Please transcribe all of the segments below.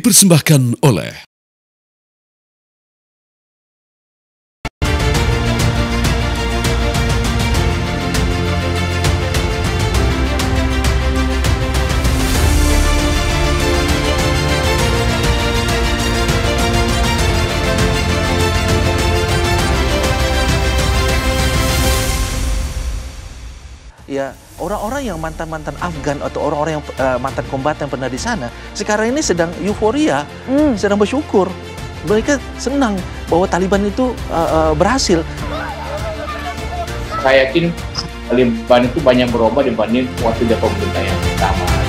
Dipersembahkan oleh orang-orang yang mantan-mantan Afgan atau orang-orang yang uh, mantan kombatan pernah di sana sekarang ini sedang euforia, hmm. sedang bersyukur. Mereka senang bahwa Taliban itu uh, uh, berhasil. Saya yakin Taliban itu banyak berubah dibanding waktu dia pemerintah yang pertama.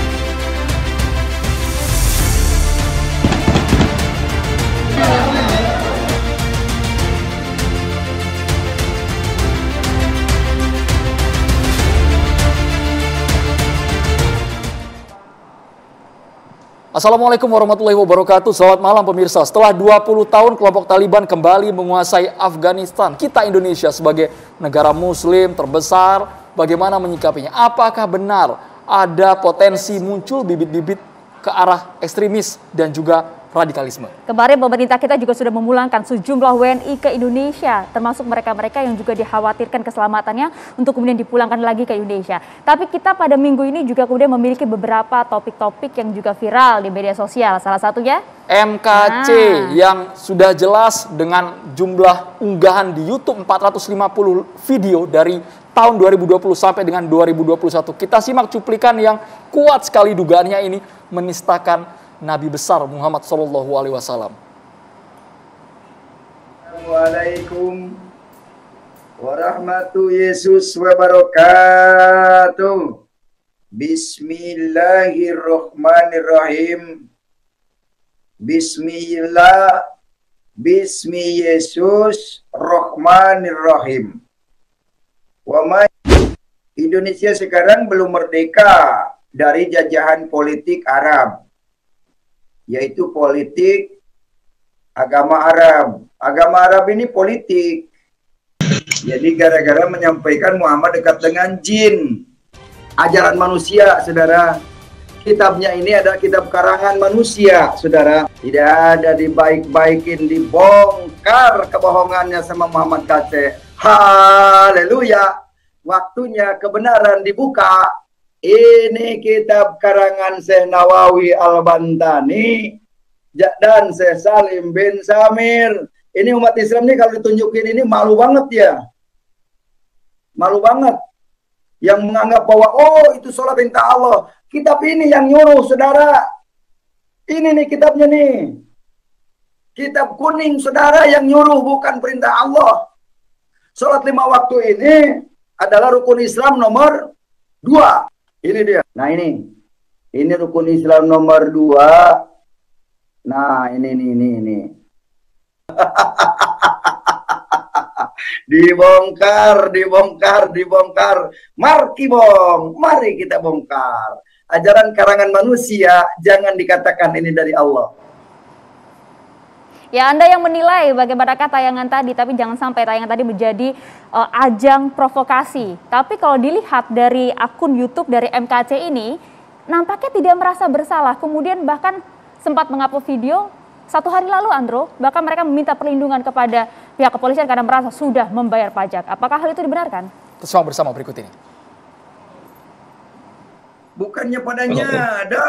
Assalamualaikum warahmatullahi wabarakatuh. Selamat malam pemirsa. Setelah 20 tahun kelompok Taliban kembali menguasai Afghanistan, kita Indonesia sebagai negara muslim terbesar, bagaimana menyikapinya? Apakah benar ada potensi muncul bibit-bibit ke arah ekstremis dan juga radikalisme. Kemarin pemerintah kita juga sudah memulangkan sejumlah WNI ke Indonesia, termasuk mereka-mereka yang juga dikhawatirkan keselamatannya untuk kemudian dipulangkan lagi ke Indonesia. Tapi kita pada minggu ini juga kemudian memiliki beberapa topik-topik yang juga viral di media sosial. Salah satunya MKC nah. yang sudah jelas dengan jumlah unggahan di YouTube 450 video dari tahun 2020 sampai dengan 2021. Kita simak cuplikan yang kuat sekali dugaannya ini menistakan Nabi besar Muhammad Sallallahu Alaihi Wasallam. Assalamualaikum warahmatullahi Yesus wabarakatuh. Bismillahirrahmanirrahim. Bismillah. Bismi Yesus Rahmanirrahim. Indonesia sekarang belum merdeka dari jajahan politik Arab yaitu politik agama Arab. Agama Arab ini politik. Jadi gara-gara menyampaikan Muhammad dekat dengan jin. Ajaran manusia, saudara. Kitabnya ini adalah kitab karangan manusia, saudara. Tidak ada dibaik-baikin, dibongkar kebohongannya sama Muhammad Kate. Haleluya. Waktunya kebenaran dibuka ini kitab karangan Syekh Nawawi Al-Bantani dan Syekh Salim bin Samir. Ini umat Islam ini kalau ditunjukin ini malu banget ya. Malu banget. Yang menganggap bahwa oh itu sholat perintah Allah. Kitab ini yang nyuruh saudara. Ini nih kitabnya nih. Kitab kuning saudara yang nyuruh bukan perintah Allah. Sholat lima waktu ini adalah rukun Islam nomor dua. Ini dia. Nah ini. Ini rukun Islam nomor dua. Nah ini, ini, ini, ini. dibongkar, dibongkar, dibongkar. Mari bong, mari kita bongkar. Ajaran karangan manusia jangan dikatakan ini dari Allah. Ya Anda yang menilai bagaimanakah tayangan tadi, tapi jangan sampai tayangan tadi menjadi uh, ajang provokasi. Tapi kalau dilihat dari akun YouTube dari MKC ini, nampaknya tidak merasa bersalah. Kemudian bahkan sempat mengupload video satu hari lalu Andro, bahkan mereka meminta perlindungan kepada pihak kepolisian karena merasa sudah membayar pajak. Apakah hal itu dibenarkan? Terus bersama berikut ini. Bukannya padanya ada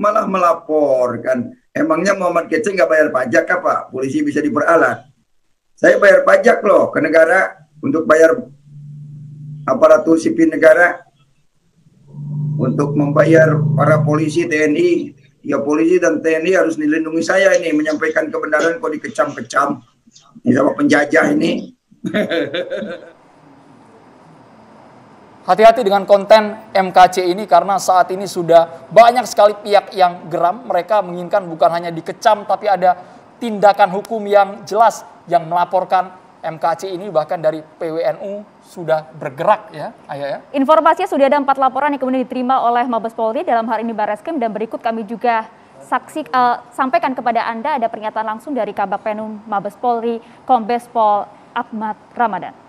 malah melaporkan Emangnya Muhammad Kece nggak bayar pajak apa? Polisi bisa diperalat. Saya bayar pajak loh ke negara untuk bayar aparatur sipil negara untuk membayar para polisi TNI. Ya polisi dan TNI harus dilindungi saya ini menyampaikan kebenaran kok dikecam-kecam. Ini sama penjajah ini. Hati-hati dengan konten MKC ini karena saat ini sudah banyak sekali pihak yang geram. Mereka menginginkan bukan hanya dikecam tapi ada tindakan hukum yang jelas yang melaporkan MKC ini bahkan dari PWNU sudah bergerak ya, Ayah ya. Informasinya sudah ada empat laporan yang kemudian diterima oleh Mabes Polri dalam hari ini Barreskrim dan berikut kami juga saksi uh, sampaikan kepada Anda ada pernyataan langsung dari Kabak Penum Mabes Polri Kombes Pol Ahmad Ramadan.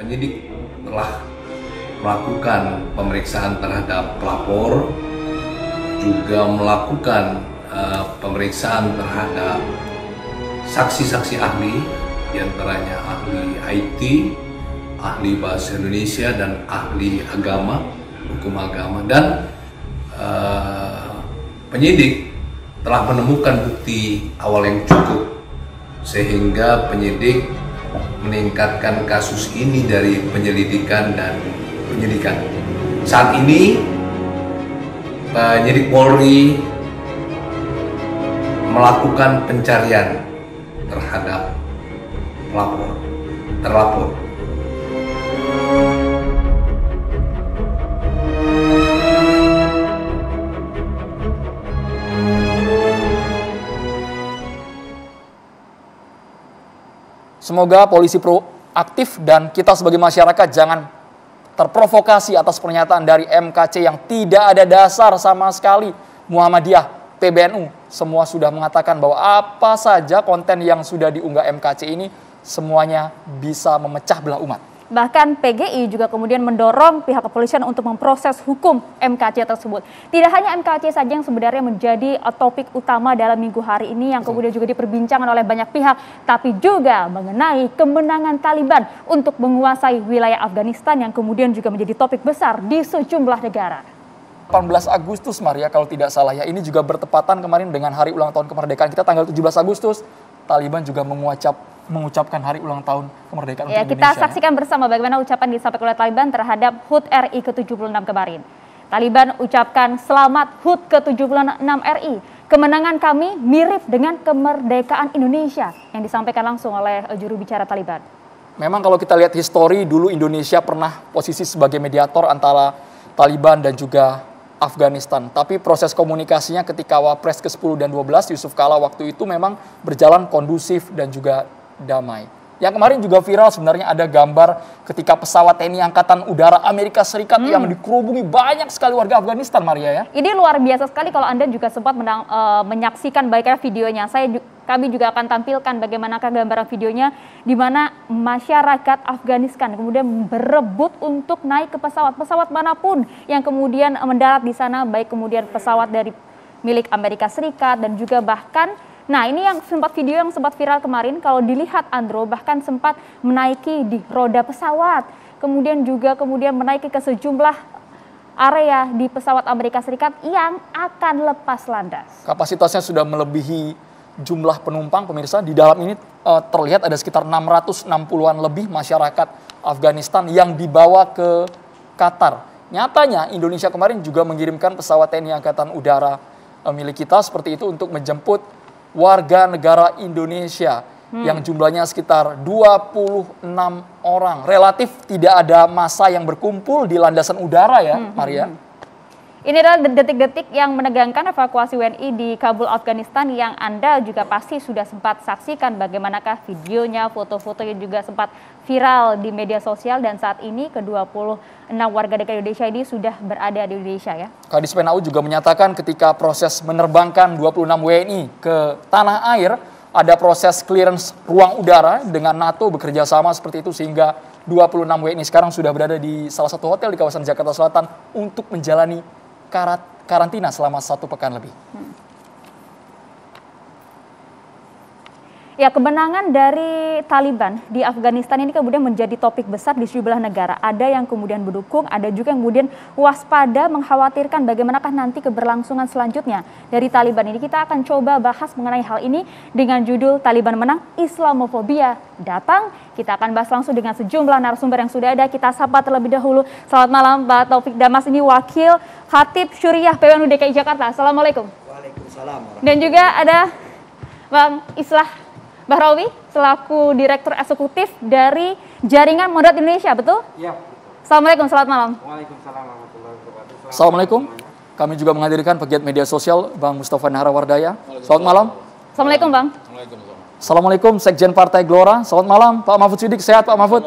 Penyidik telah melakukan pemeriksaan terhadap pelapor juga melakukan uh, pemeriksaan terhadap saksi-saksi ahli, di antaranya ahli IT, ahli bahasa Indonesia dan ahli agama, hukum agama. Dan uh, penyidik telah menemukan bukti awal yang cukup sehingga penyidik meningkatkan kasus ini dari penyelidikan dan penyidikan. Saat ini penyidik Polri melakukan pencarian terhadap pelapor, terlapor. Semoga polisi proaktif dan kita sebagai masyarakat jangan terprovokasi atas pernyataan dari MKC yang tidak ada dasar sama sekali. Muhammadiyah, PBNU, semua sudah mengatakan bahwa apa saja konten yang sudah diunggah MKC ini semuanya bisa memecah belah umat. Bahkan PGI juga kemudian mendorong pihak kepolisian untuk memproses hukum MKC tersebut. Tidak hanya MKC saja yang sebenarnya menjadi topik utama dalam minggu hari ini yang kemudian juga diperbincangkan oleh banyak pihak, tapi juga mengenai kemenangan Taliban untuk menguasai wilayah Afghanistan yang kemudian juga menjadi topik besar di sejumlah negara. 18 Agustus Maria kalau tidak salah ya ini juga bertepatan kemarin dengan hari ulang tahun kemerdekaan kita tanggal 17 Agustus Taliban juga mengucap mengucapkan hari ulang tahun kemerdekaan ya, untuk Indonesia. Kita saksikan bersama bagaimana ucapan disampaikan oleh Taliban terhadap HUT RI ke-76 kemarin. Taliban ucapkan selamat HUT ke-76 RI. Kemenangan kami mirip dengan kemerdekaan Indonesia yang disampaikan langsung oleh eh, juru bicara Taliban. Memang kalau kita lihat histori dulu Indonesia pernah posisi sebagai mediator antara Taliban dan juga Afghanistan. Tapi proses komunikasinya ketika Wapres ke-10 dan 12 Yusuf Kala waktu itu memang berjalan kondusif dan juga damai. Yang kemarin juga viral sebenarnya ada gambar ketika pesawat TNI Angkatan Udara Amerika Serikat hmm. yang dikerubungi banyak sekali warga Afghanistan, Maria ya. Ini luar biasa sekali kalau Anda juga sempat menang, uh, menyaksikan baiknya videonya. Saya kami juga akan tampilkan bagaimanakah gambaran videonya di mana masyarakat Afghanistan kemudian berebut untuk naik ke pesawat pesawat mana pun yang kemudian mendarat di sana baik kemudian pesawat dari milik Amerika Serikat dan juga bahkan Nah ini yang sempat video yang sempat viral kemarin kalau dilihat Andro bahkan sempat menaiki di roda pesawat. Kemudian juga kemudian menaiki ke sejumlah area di pesawat Amerika Serikat yang akan lepas landas. Kapasitasnya sudah melebihi jumlah penumpang pemirsa. Di dalam ini uh, terlihat ada sekitar 660-an lebih masyarakat Afghanistan yang dibawa ke Qatar. Nyatanya Indonesia kemarin juga mengirimkan pesawat TNI Angkatan Udara uh, milik kita seperti itu untuk menjemput warga negara Indonesia hmm. yang jumlahnya sekitar 26 orang. Relatif tidak ada masa yang berkumpul di landasan udara ya, hmm. Maria. Hmm. Ini adalah detik-detik yang menegangkan evakuasi WNI di Kabul, Afghanistan yang Anda juga pasti sudah sempat saksikan bagaimanakah videonya, foto-fotonya juga sempat viral di media sosial dan saat ini ke-26 warga negara Indonesia ini sudah berada di Indonesia ya. Kadis Penau juga menyatakan ketika proses menerbangkan 26 WNI ke tanah air, ada proses clearance ruang udara dengan NATO bekerja sama seperti itu sehingga 26 WNI sekarang sudah berada di salah satu hotel di kawasan Jakarta Selatan untuk menjalani karantina selama satu pekan lebih. Hmm. Ya, kemenangan dari Taliban di Afghanistan ini kemudian menjadi topik besar di sejumlah negara. Ada yang kemudian mendukung, ada juga yang kemudian waspada mengkhawatirkan bagaimanakah nanti keberlangsungan selanjutnya dari Taliban ini. Kita akan coba bahas mengenai hal ini dengan judul Taliban menang, Islamofobia datang. Kita akan bahas langsung dengan sejumlah narasumber yang sudah ada. Kita sapa terlebih dahulu. Selamat malam Pak Taufik Damas ini Wakil Khatib Syuriah PWNU DKI Jakarta. Assalamualaikum. Waalaikumsalam. Dan juga ada Bang Islah Bahrawi selaku Direktur Eksekutif dari Jaringan Moderat Indonesia, betul? Iya. Assalamualaikum, selamat malam. Waalaikumsalam warahmatullahi wabarakatuh. Assalamualaikum. Kami juga menghadirkan pegiat media sosial Bang Mustafa Narawardaya. Selamat malam. Assalamualaikum, Bang. Assalamualaikum, Sekjen Partai Gelora. Selamat malam, Pak Mahfud Sidik. Sehat, Pak Mahfud?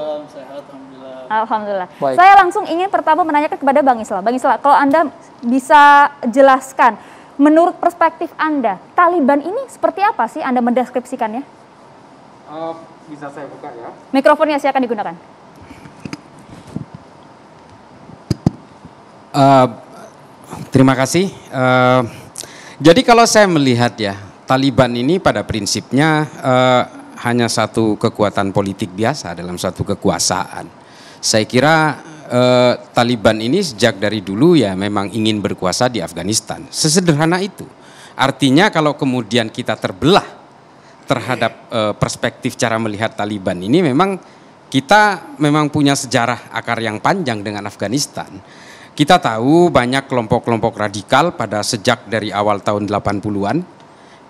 Alhamdulillah. Baik. Saya langsung ingin pertama menanyakan kepada Bang Isla. Bang Isla, kalau Anda bisa jelaskan, menurut perspektif Anda, Taliban ini seperti apa sih Anda mendeskripsikannya? Uh, bisa saya buka ya. Mikrofonnya silakan digunakan. Uh, terima kasih. Uh, jadi kalau saya melihat ya, Taliban ini pada prinsipnya uh, hanya satu kekuatan politik biasa dalam satu kekuasaan. Saya kira uh, Taliban ini sejak dari dulu ya memang ingin berkuasa di Afghanistan. Sesederhana itu. Artinya kalau kemudian kita terbelah terhadap uh, perspektif cara melihat Taliban ini memang kita memang punya sejarah akar yang panjang dengan Afghanistan kita tahu banyak kelompok-kelompok radikal pada sejak dari awal tahun 80-an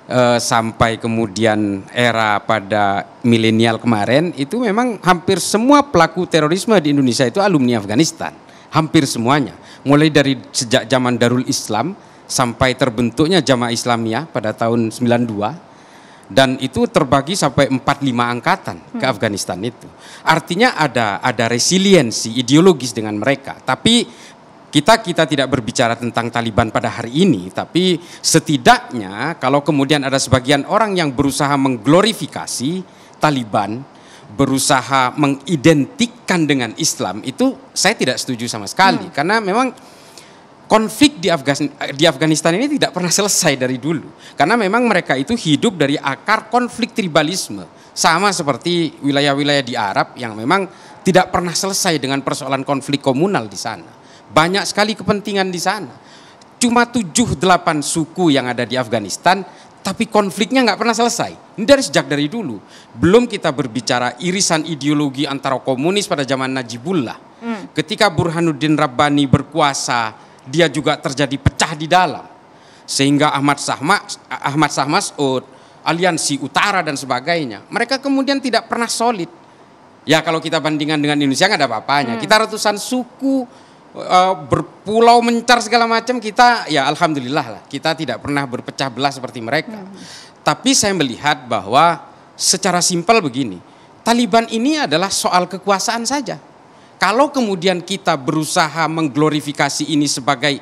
eh, sampai kemudian era pada milenial kemarin itu memang hampir semua pelaku terorisme di Indonesia itu alumni Afghanistan. Hampir semuanya. Mulai dari sejak zaman Darul Islam sampai terbentuknya Jamaah Islamiyah pada tahun 92 dan itu terbagi sampai 4 5 angkatan ke hmm. Afghanistan itu. Artinya ada ada resiliensi ideologis dengan mereka, tapi kita kita tidak berbicara tentang Taliban pada hari ini, tapi setidaknya kalau kemudian ada sebagian orang yang berusaha mengglorifikasi Taliban, berusaha mengidentikan dengan Islam, itu saya tidak setuju sama sekali, hmm. karena memang konflik di, di Afghanistan ini tidak pernah selesai dari dulu, karena memang mereka itu hidup dari akar konflik tribalisme, sama seperti wilayah-wilayah di Arab yang memang tidak pernah selesai dengan persoalan konflik komunal di sana. Banyak sekali kepentingan di sana. Cuma tujuh delapan suku yang ada di Afghanistan, tapi konfliknya nggak pernah selesai. Ini dari sejak dari dulu. Belum kita berbicara irisan ideologi antara komunis pada zaman Najibullah. Hmm. Ketika Burhanuddin Rabbani berkuasa, dia juga terjadi pecah di dalam. Sehingga Ahmad Sahma, Ahmad Sahmasud, aliansi utara dan sebagainya. Mereka kemudian tidak pernah solid. Ya kalau kita bandingkan dengan Indonesia nggak ada apa-apanya. Hmm. Kita ratusan suku, uh, berpulau mencar segala macam kita ya alhamdulillah lah kita tidak pernah berpecah belah seperti mereka. Hmm. Tapi saya melihat bahwa secara simpel begini, Taliban ini adalah soal kekuasaan saja. Kalau kemudian kita berusaha mengglorifikasi ini sebagai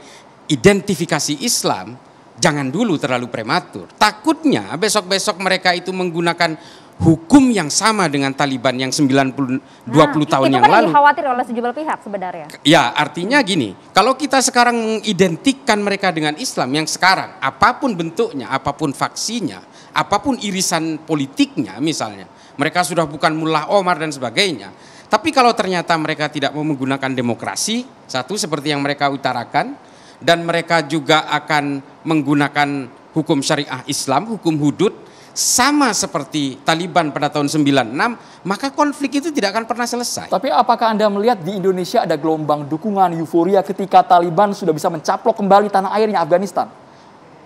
identifikasi Islam, jangan dulu terlalu prematur. Takutnya besok-besok mereka itu menggunakan hukum yang sama dengan Taliban yang 90 20 nah, tahun yang kan lalu. Itu khawatir oleh sejumlah pihak sebenarnya. Ya, artinya gini, kalau kita sekarang mengidentikan mereka dengan Islam yang sekarang apa pun bentuknya, apa pun faksinya, apa pun irisan politiknya misalnya, mereka sudah bukan mullah Omar dan sebagainya. Tapi kalau ternyata mereka tidak mau menggunakan demokrasi, satu seperti yang mereka utarakan dan mereka juga akan menggunakan hukum syariah Islam, hukum hudud sama seperti Taliban pada tahun 96, maka konflik itu tidak akan pernah selesai. Tapi apakah Anda melihat di Indonesia ada gelombang dukungan euforia ketika Taliban sudah bisa mencaplok kembali tanah airnya Afghanistan?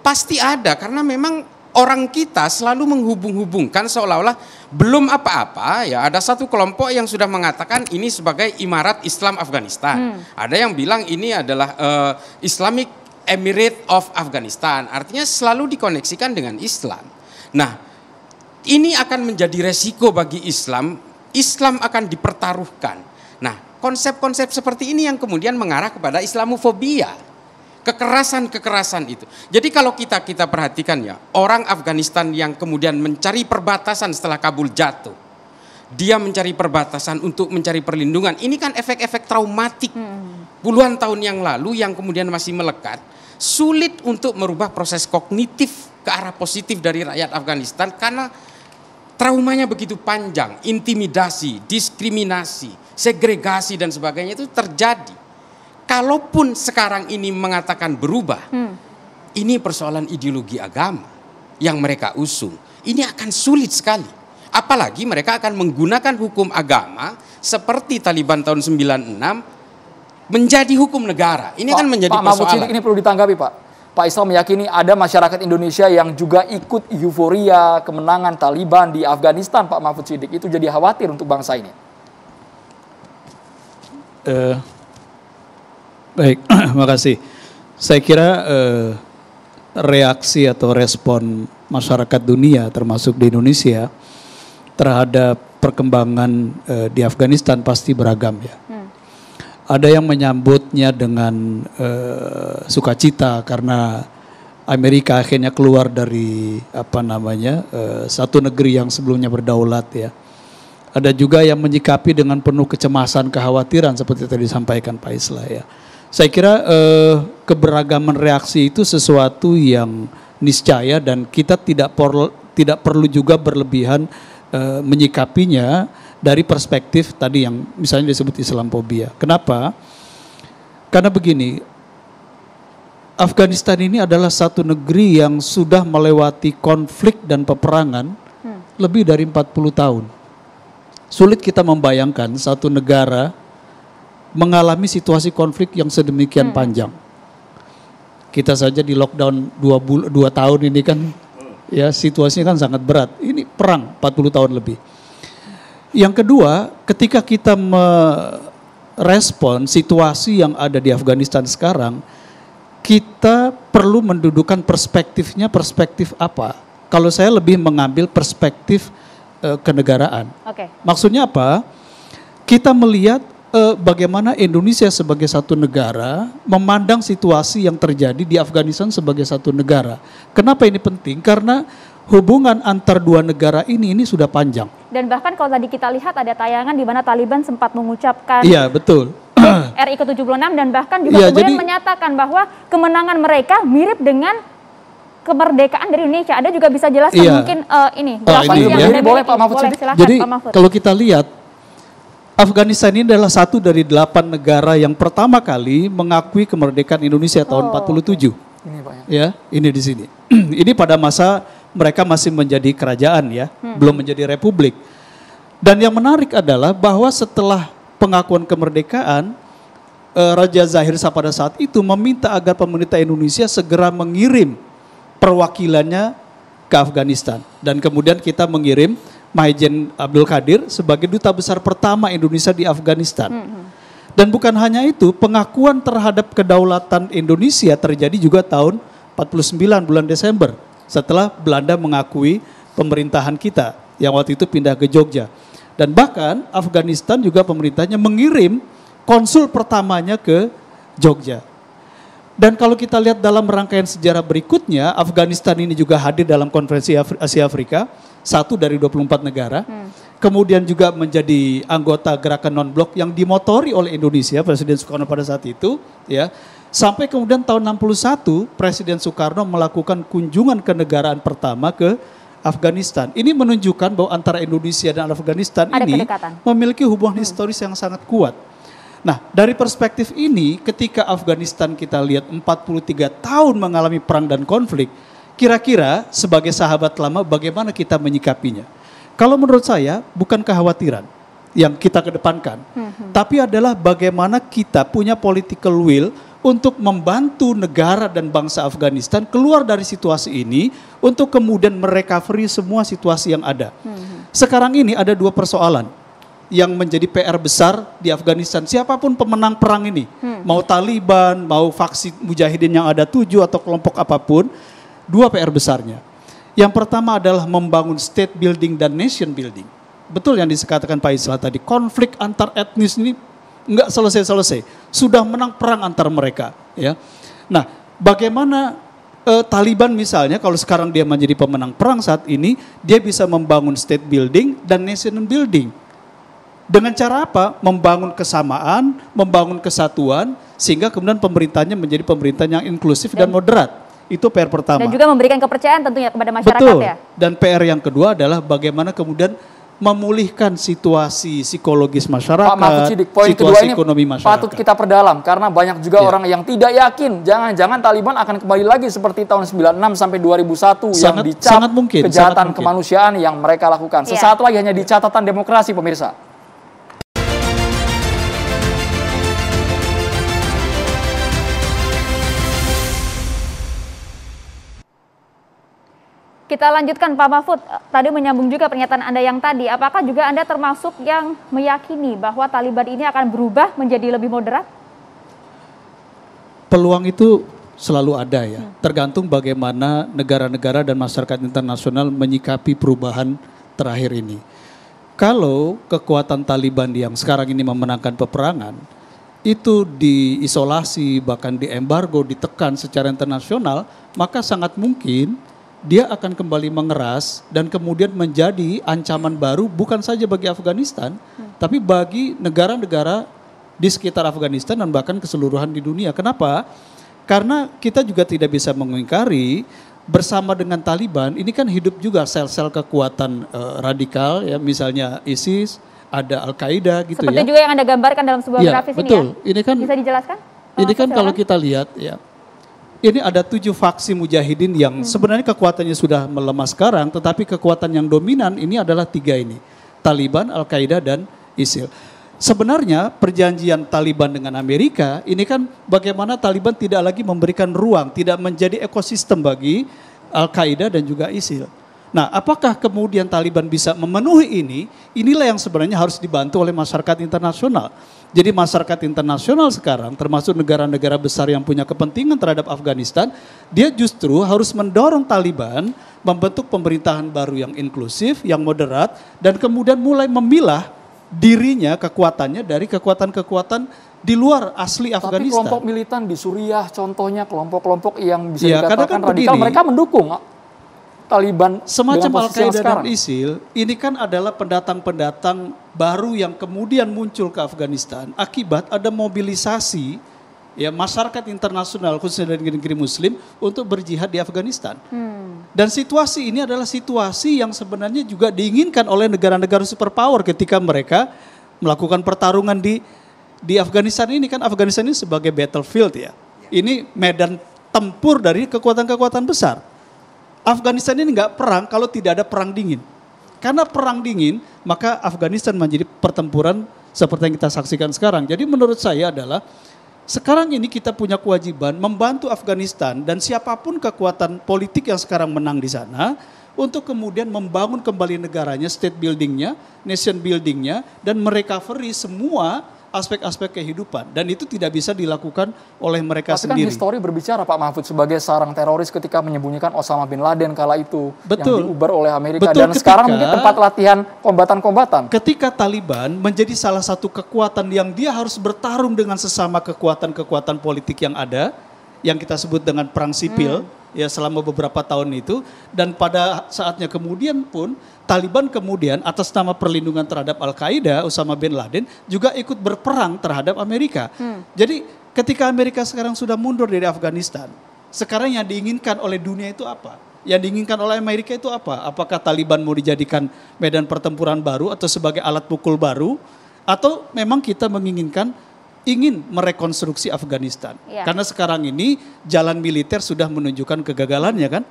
Pasti ada karena memang orang kita selalu menghubung-hubungkan seolah-olah belum apa-apa ya ada satu kelompok yang sudah mengatakan ini sebagai imarat Islam Afghanistan. Hmm. Ada yang bilang ini adalah uh, Islamic Emirate of Afghanistan. Artinya selalu dikoneksikan dengan Islam. Nah, ini akan menjadi resiko bagi Islam. Islam akan dipertaruhkan. Nah, konsep-konsep seperti ini yang kemudian mengarah kepada Islamofobia. Kekerasan-kekerasan itu. Jadi kalau kita kita perhatikan ya, orang Afghanistan yang kemudian mencari perbatasan setelah Kabul jatuh. Dia mencari perbatasan untuk mencari perlindungan. Ini kan efek-efek traumatik hmm. puluhan tahun yang lalu yang kemudian masih melekat. Sulit untuk merubah proses kognitif ke arah positif dari rakyat Afghanistan karena traumanya begitu panjang, intimidasi, diskriminasi, segregasi dan sebagainya itu terjadi. Kalaupun sekarang ini mengatakan berubah, hmm. ini persoalan ideologi agama yang mereka usung. Ini akan sulit sekali. Apalagi mereka akan menggunakan hukum agama seperti Taliban tahun 96 menjadi hukum negara. Ini Pak, kan menjadi Pak persoalan. Pak ini perlu ditanggapi Pak. Pak Islam meyakini ada masyarakat Indonesia yang juga ikut euforia kemenangan Taliban di Afghanistan, Pak Mahfud Sidik. Itu jadi khawatir untuk bangsa ini. Uh, baik, makasih. Saya kira uh, reaksi atau respon masyarakat dunia, termasuk di Indonesia, terhadap perkembangan uh, di Afghanistan pasti beragam ya. Ada yang menyambutnya dengan uh, sukacita karena Amerika akhirnya keluar dari apa namanya uh, satu negeri yang sebelumnya berdaulat ya. Ada juga yang menyikapi dengan penuh kecemasan, kekhawatiran seperti tadi disampaikan Pak Islah ya. Saya kira eh, keberagaman reaksi itu sesuatu yang niscaya dan kita tidak perlu tidak perlu juga berlebihan eh, menyikapinya dari perspektif tadi yang misalnya disebut Islamophobia. Kenapa? Karena begini, Afghanistan ini adalah satu negeri yang sudah melewati konflik dan peperangan lebih dari 40 tahun. Sulit kita membayangkan satu negara mengalami situasi konflik yang sedemikian panjang. Kita saja di lockdown dua, bul dua tahun ini kan ya situasinya kan sangat berat. Ini perang 40 tahun lebih. Yang kedua, ketika kita merespon situasi yang ada di Afghanistan sekarang, kita perlu mendudukan perspektifnya perspektif apa? Kalau saya lebih mengambil perspektif eh, kenegaraan. Oke. Maksudnya apa? Kita melihat eh, bagaimana Indonesia sebagai satu negara memandang situasi yang terjadi di Afghanistan sebagai satu negara. Kenapa ini penting? Karena hubungan antar dua negara ini ini sudah panjang. Dan bahkan kalau tadi kita lihat ada tayangan di mana Taliban sempat mengucapkan Iya, betul. RI ke-76 dan bahkan juga Iya, kemudian jadi- menyatakan bahwa kemenangan mereka mirip dengan kemerdekaan dari Indonesia. Ada juga bisa jelaskan Iya. mungkin eh, ini Oh, ini yang ya. Boleh. Pak Mahfud Boleh, silakan Jadi Pak Mahfud. kalau kita lihat Afghanistan ini adalah satu dari delapan negara yang pertama kali mengakui kemerdekaan Indonesia tahun 47. Ini Pak ya. Ya, ini di sini. ini pada masa mereka masih menjadi kerajaan ya, belum menjadi republik. Dan yang menarik adalah bahwa setelah pengakuan kemerdekaan eh, Raja Zahir Shah pada saat itu meminta agar pemerintah Indonesia segera mengirim perwakilannya ke Afghanistan dan kemudian kita mengirim Maijen Abdul Qadir sebagai duta besar pertama Indonesia di Afghanistan. Dan bukan hanya itu, pengakuan terhadap kedaulatan Indonesia terjadi juga tahun 49 bulan Desember setelah Belanda mengakui pemerintahan kita yang waktu itu pindah ke Jogja. Dan bahkan Afghanistan juga pemerintahnya mengirim konsul pertamanya ke Jogja. Dan kalau kita lihat dalam rangkaian sejarah berikutnya, Afghanistan ini juga hadir dalam konferensi Afri- Asia Afrika, satu dari 24 negara. Kemudian juga menjadi anggota gerakan non-blok yang dimotori oleh Indonesia, Presiden Soekarno pada saat itu, ya. Sampai kemudian tahun 61, Presiden Soekarno melakukan kunjungan kenegaraan pertama ke Afghanistan. Ini menunjukkan bahwa antara Indonesia dan Afghanistan Ada ini kedekatan. memiliki hubungan historis yang sangat kuat. Nah, dari perspektif ini, ketika Afghanistan kita lihat 43 tahun mengalami perang dan konflik, kira-kira sebagai sahabat lama bagaimana kita menyikapinya? Kalau menurut saya, bukan kekhawatiran yang kita kedepankan, tapi adalah bagaimana kita punya political will untuk membantu negara dan bangsa Afghanistan keluar dari situasi ini untuk kemudian merecovery semua situasi yang ada. Sekarang ini ada dua persoalan yang menjadi PR besar di Afghanistan. Siapa pun pemenang perang ini, mau Taliban, mau faksi Mujahidin yang ada tujuh atau kelompok apa pun, dua PR besarnya. Yang pertama adalah membangun state building dan nation building. Betul yang dikatakan Pak Islah tadi, konflik antar etnis ini nggak selesai-selesai. Sudah menang perang antar mereka. Ya. Nah, bagaimana eh, Taliban misalnya kalau sekarang dia menjadi pemenang perang saat ini, dia bisa membangun state building dan nation building. Dengan cara apa? Membangun kesamaan, membangun kesatuan, sehingga kemudian pemerintahnya menjadi pemerintahan yang inklusif dan, moderat. Itu PR pertama. Dan juga memberikan kepercayaan tentunya kepada masyarakat Betul. ya. Dan PR yang kedua adalah bagaimana kemudian memulihkan situasi psikologis masyarakat, Pak Mahfud Sidik, poin kedua situasi ini ekonomi masyarakat. patut kita perdalam karena banyak juga Ya. orang yang tidak yakin jangan-jangan Taliban akan kembali lagi seperti tahun 96 sampai 2001 yang Sangat- dicap sangat mungkin, kejahatan sangat mungkin. kemanusiaan yang mereka lakukan. Ya. Sesaat lagi hanya di catatan demokrasi pemirsa. Kita lanjutkan Pak Mahfud, Eh, tadi menyambung juga pernyataan Anda yang tadi. Apakah juga Anda termasuk yang meyakini bahwa Taliban ini akan berubah menjadi lebih moderat? Peluang itu selalu ada ya, tergantung bagaimana negara-negara dan masyarakat internasional menyikapi perubahan terakhir ini. Kalau kekuatan Taliban yang sekarang ini memenangkan peperangan, itu diisolasi, bahkan diembargo, ditekan secara internasional, maka sangat mungkin dia akan kembali mengeras dan kemudian menjadi ancaman baru bukan saja bagi Afghanistan, tapi bagi negara-negara di sekitar Afghanistan dan bahkan keseluruhan di dunia. Kenapa? Karena kita juga tidak bisa mengingkari bersama dengan Taliban ini kan hidup juga sel-sel kekuatan uh, radikal ya misalnya ISIS, ada Al Qaeda gitu Seperti ya. juga yang anda gambarkan dalam sebuah Ya, grafis betul. ini ya. Ini kan bisa dijelaskan? ini kan kalau kita lihat ya, ini ada tujuh faksi mujahidin yang sebenarnya kekuatannya sudah melemah sekarang, tetapi kekuatan yang dominan ini adalah tiga ini, Taliban, Al Qaeda dan ISIL. Sebenarnya perjanjian Taliban dengan Amerika ini kan bagaimana Taliban tidak lagi memberikan ruang, tidak menjadi ekosistem bagi Al Qaeda dan juga ISIL. Nah, apakah kemudian Taliban bisa memenuhi ini? Inilah yang sebenarnya harus dibantu oleh masyarakat internasional. Jadi masyarakat internasional sekarang, termasuk negara-negara besar yang punya kepentingan terhadap Afghanistan, dia justru harus mendorong Taliban membentuk pemerintahan baru yang inklusif, yang moderat, dan kemudian mulai memilah dirinya, kekuatannya dari kekuatan-kekuatan di luar asli Tapi Afghanistan. kelompok militan di Suriah contohnya kelompok-kelompok yang bisa Ya, dikatakan kan radikal begini. mereka mendukung Taliban Semacam Al-Qaeda sekarang. dan ISIL, ini kan adalah pendatang-pendatang baru yang kemudian muncul ke Afghanistan akibat ada mobilisasi ya masyarakat internasional khususnya dari negeri muslim untuk berjihad di Afghanistan. Dan situasi ini adalah situasi yang sebenarnya juga diinginkan oleh negara-negara superpower ketika mereka melakukan pertarungan di di Afghanistan ini kan Afghanistan ini sebagai battlefield ya. Ini medan tempur dari kekuatan-kekuatan besar. Afghanistan ini nggak perang kalau tidak ada perang dingin. Karena perang dingin, maka Afghanistan menjadi pertempuran seperti yang kita saksikan sekarang. Jadi menurut saya adalah sekarang ini kita punya kewajiban membantu Afghanistan dan siapa pun kekuatan politik yang sekarang menang di sana untuk kemudian membangun kembali negaranya, state buildingnya, nation buildingnya, dan merecovery semua aspek-aspek kehidupan. Dan itu tidak bisa dilakukan oleh mereka Tapi kan sendiri. histori berbicara Pak Mahfud sebagai sarang teroris ketika menyembunyikan Osama bin Laden kala itu Betul. yang diubar oleh Amerika Betul, dan sekarang ketika- mungkin tempat latihan kombatan-kombatan. ketika Taliban menjadi salah satu kekuatan yang dia harus bertarung dengan sesama kekuatan-kekuatan politik yang ada, yang kita sebut dengan perang sipil, ya selama beberapa tahun itu, dan pada saatnya kemudian pun Taliban kemudian atas nama perlindungan terhadap Al Qaeda, Osama bin Laden juga ikut berperang terhadap Amerika. Jadi ketika Amerika sekarang sudah mundur dari Afghanistan, sekarang yang diinginkan oleh dunia itu apa? Yang diinginkan oleh Amerika itu apa? Apakah Taliban mau dijadikan medan pertempuran baru atau sebagai alat pukul baru? Atau memang kita menginginkan ingin merekonstruksi Afghanistan? Iya. Karena sekarang ini jalan militer sudah menunjukkan kegagalannya kan?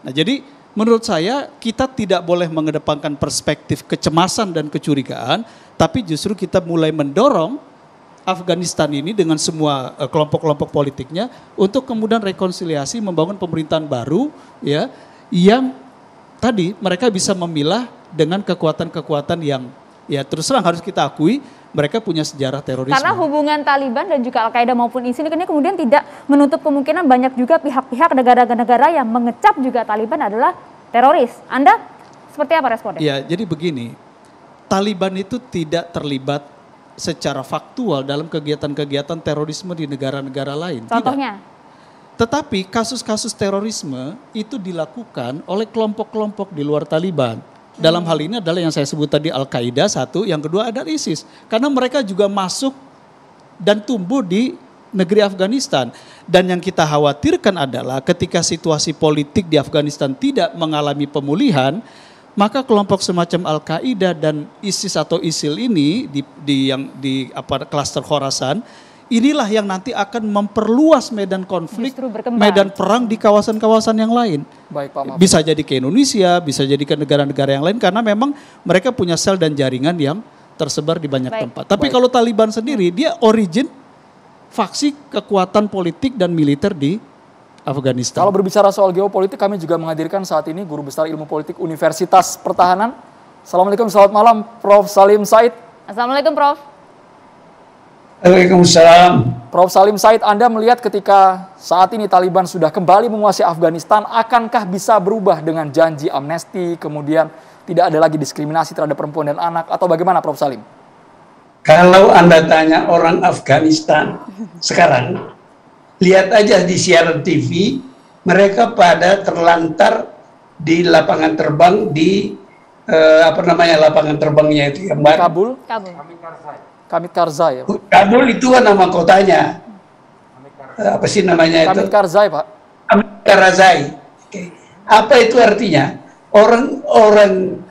Nah jadi menurut saya kita tidak boleh mengedepankan perspektif kecemasan dan kecurigaan, tapi justru kita mulai mendorong Afghanistan ini dengan semua eh, kelompok-kelompok politiknya untuk kemudian rekonsiliasi membangun pemerintahan baru ya yang tadi mereka bisa memilah dengan kekuatan-kekuatan yang ya terus terang harus kita akui mereka punya sejarah terorisme. Karena hubungan Taliban dan juga Al-Qaeda maupun ISIL ini kemudian tidak menutup kemungkinan banyak juga pihak-pihak negara-negara yang mengecap juga Taliban adalah teroris. Anda seperti apa responnya? Ya, jadi begini. Taliban itu tidak terlibat secara faktual dalam kegiatan-kegiatan terorisme di negara-negara lain. Tidak. Contohnya? Tetapi kasus-kasus terorisme itu dilakukan oleh kelompok-kelompok di luar Taliban. Dalam hal ini adalah yang saya sebut tadi Al-Qaeda satu, yang kedua adalah ISIS. Karena mereka juga masuk dan tumbuh di negeri Afghanistan. Dan yang kita khawatirkan adalah ketika situasi politik di Afghanistan tidak mengalami pemulihan, maka kelompok semacam Al-Qaeda dan ISIS atau ISIL ini di, di yang di apa klaster Khorasan inilah yang nanti akan memperluas medan konflik, medan perang di kawasan-kawasan yang lain. Baik Pak Mahfud. Bisa jadi ke Indonesia, bisa jadi ke negara-negara yang lain karena memang mereka punya sel dan jaringan yang tersebar di banyak Baik. tempat. Tapi Baik. kalau Taliban sendiri dia origin faksi kekuatan politik dan militer di Afghanistan. Kalau berbicara soal geopolitik, kami juga menghadirkan saat ini Guru Besar Ilmu Politik Universitas Pertahanan. Assalamualaikum, selamat malam Prof. Salim Said. Assalamualaikum Prof. Waalaikumsalam. Prof. Salim Said, Anda melihat ketika saat ini Taliban sudah kembali menguasai Afghanistan, akankah bisa berubah dengan janji amnesti, kemudian tidak ada lagi diskriminasi terhadap perempuan dan anak, atau bagaimana Prof. Salim? Kalau Anda tanya orang Afghanistan sekarang, lihat aja di siaran TV, mereka pada terlantar di lapangan terbang di eh, apa namanya lapangan terbangnya itu yang. Kabul? Kabul. Kamit Karzai ya, Pak. Itu kan nama kotanya. Apa sih namanya itu? Kamit Karzai, Pak. Kamit Karzai. Oke. Apa itu artinya? Orang-orang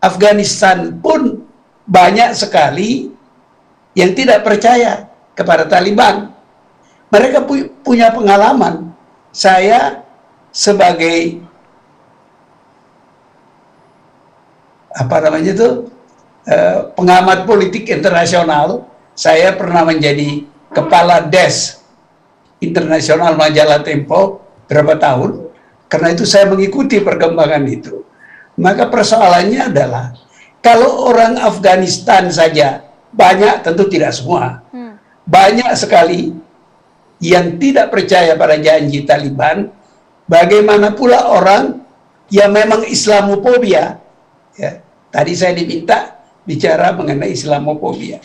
Afghanistan pun banyak sekali yang tidak percaya kepada Taliban. Mereka pu- punya pengalaman. Saya sebagai apa namanya itu eh, pengamat politik internasional, saya pernah menjadi kepala des internasional majalah Tempo berapa tahun. Karena itu saya mengikuti perkembangan itu. Maka persoalannya adalah kalau orang Afghanistan saja banyak, tentu tidak semua, banyak sekali yang tidak percaya pada janji Taliban. Bagaimana pula orang yang memang Islamofobia? Ya, tadi saya diminta bicara mengenai Islamofobia.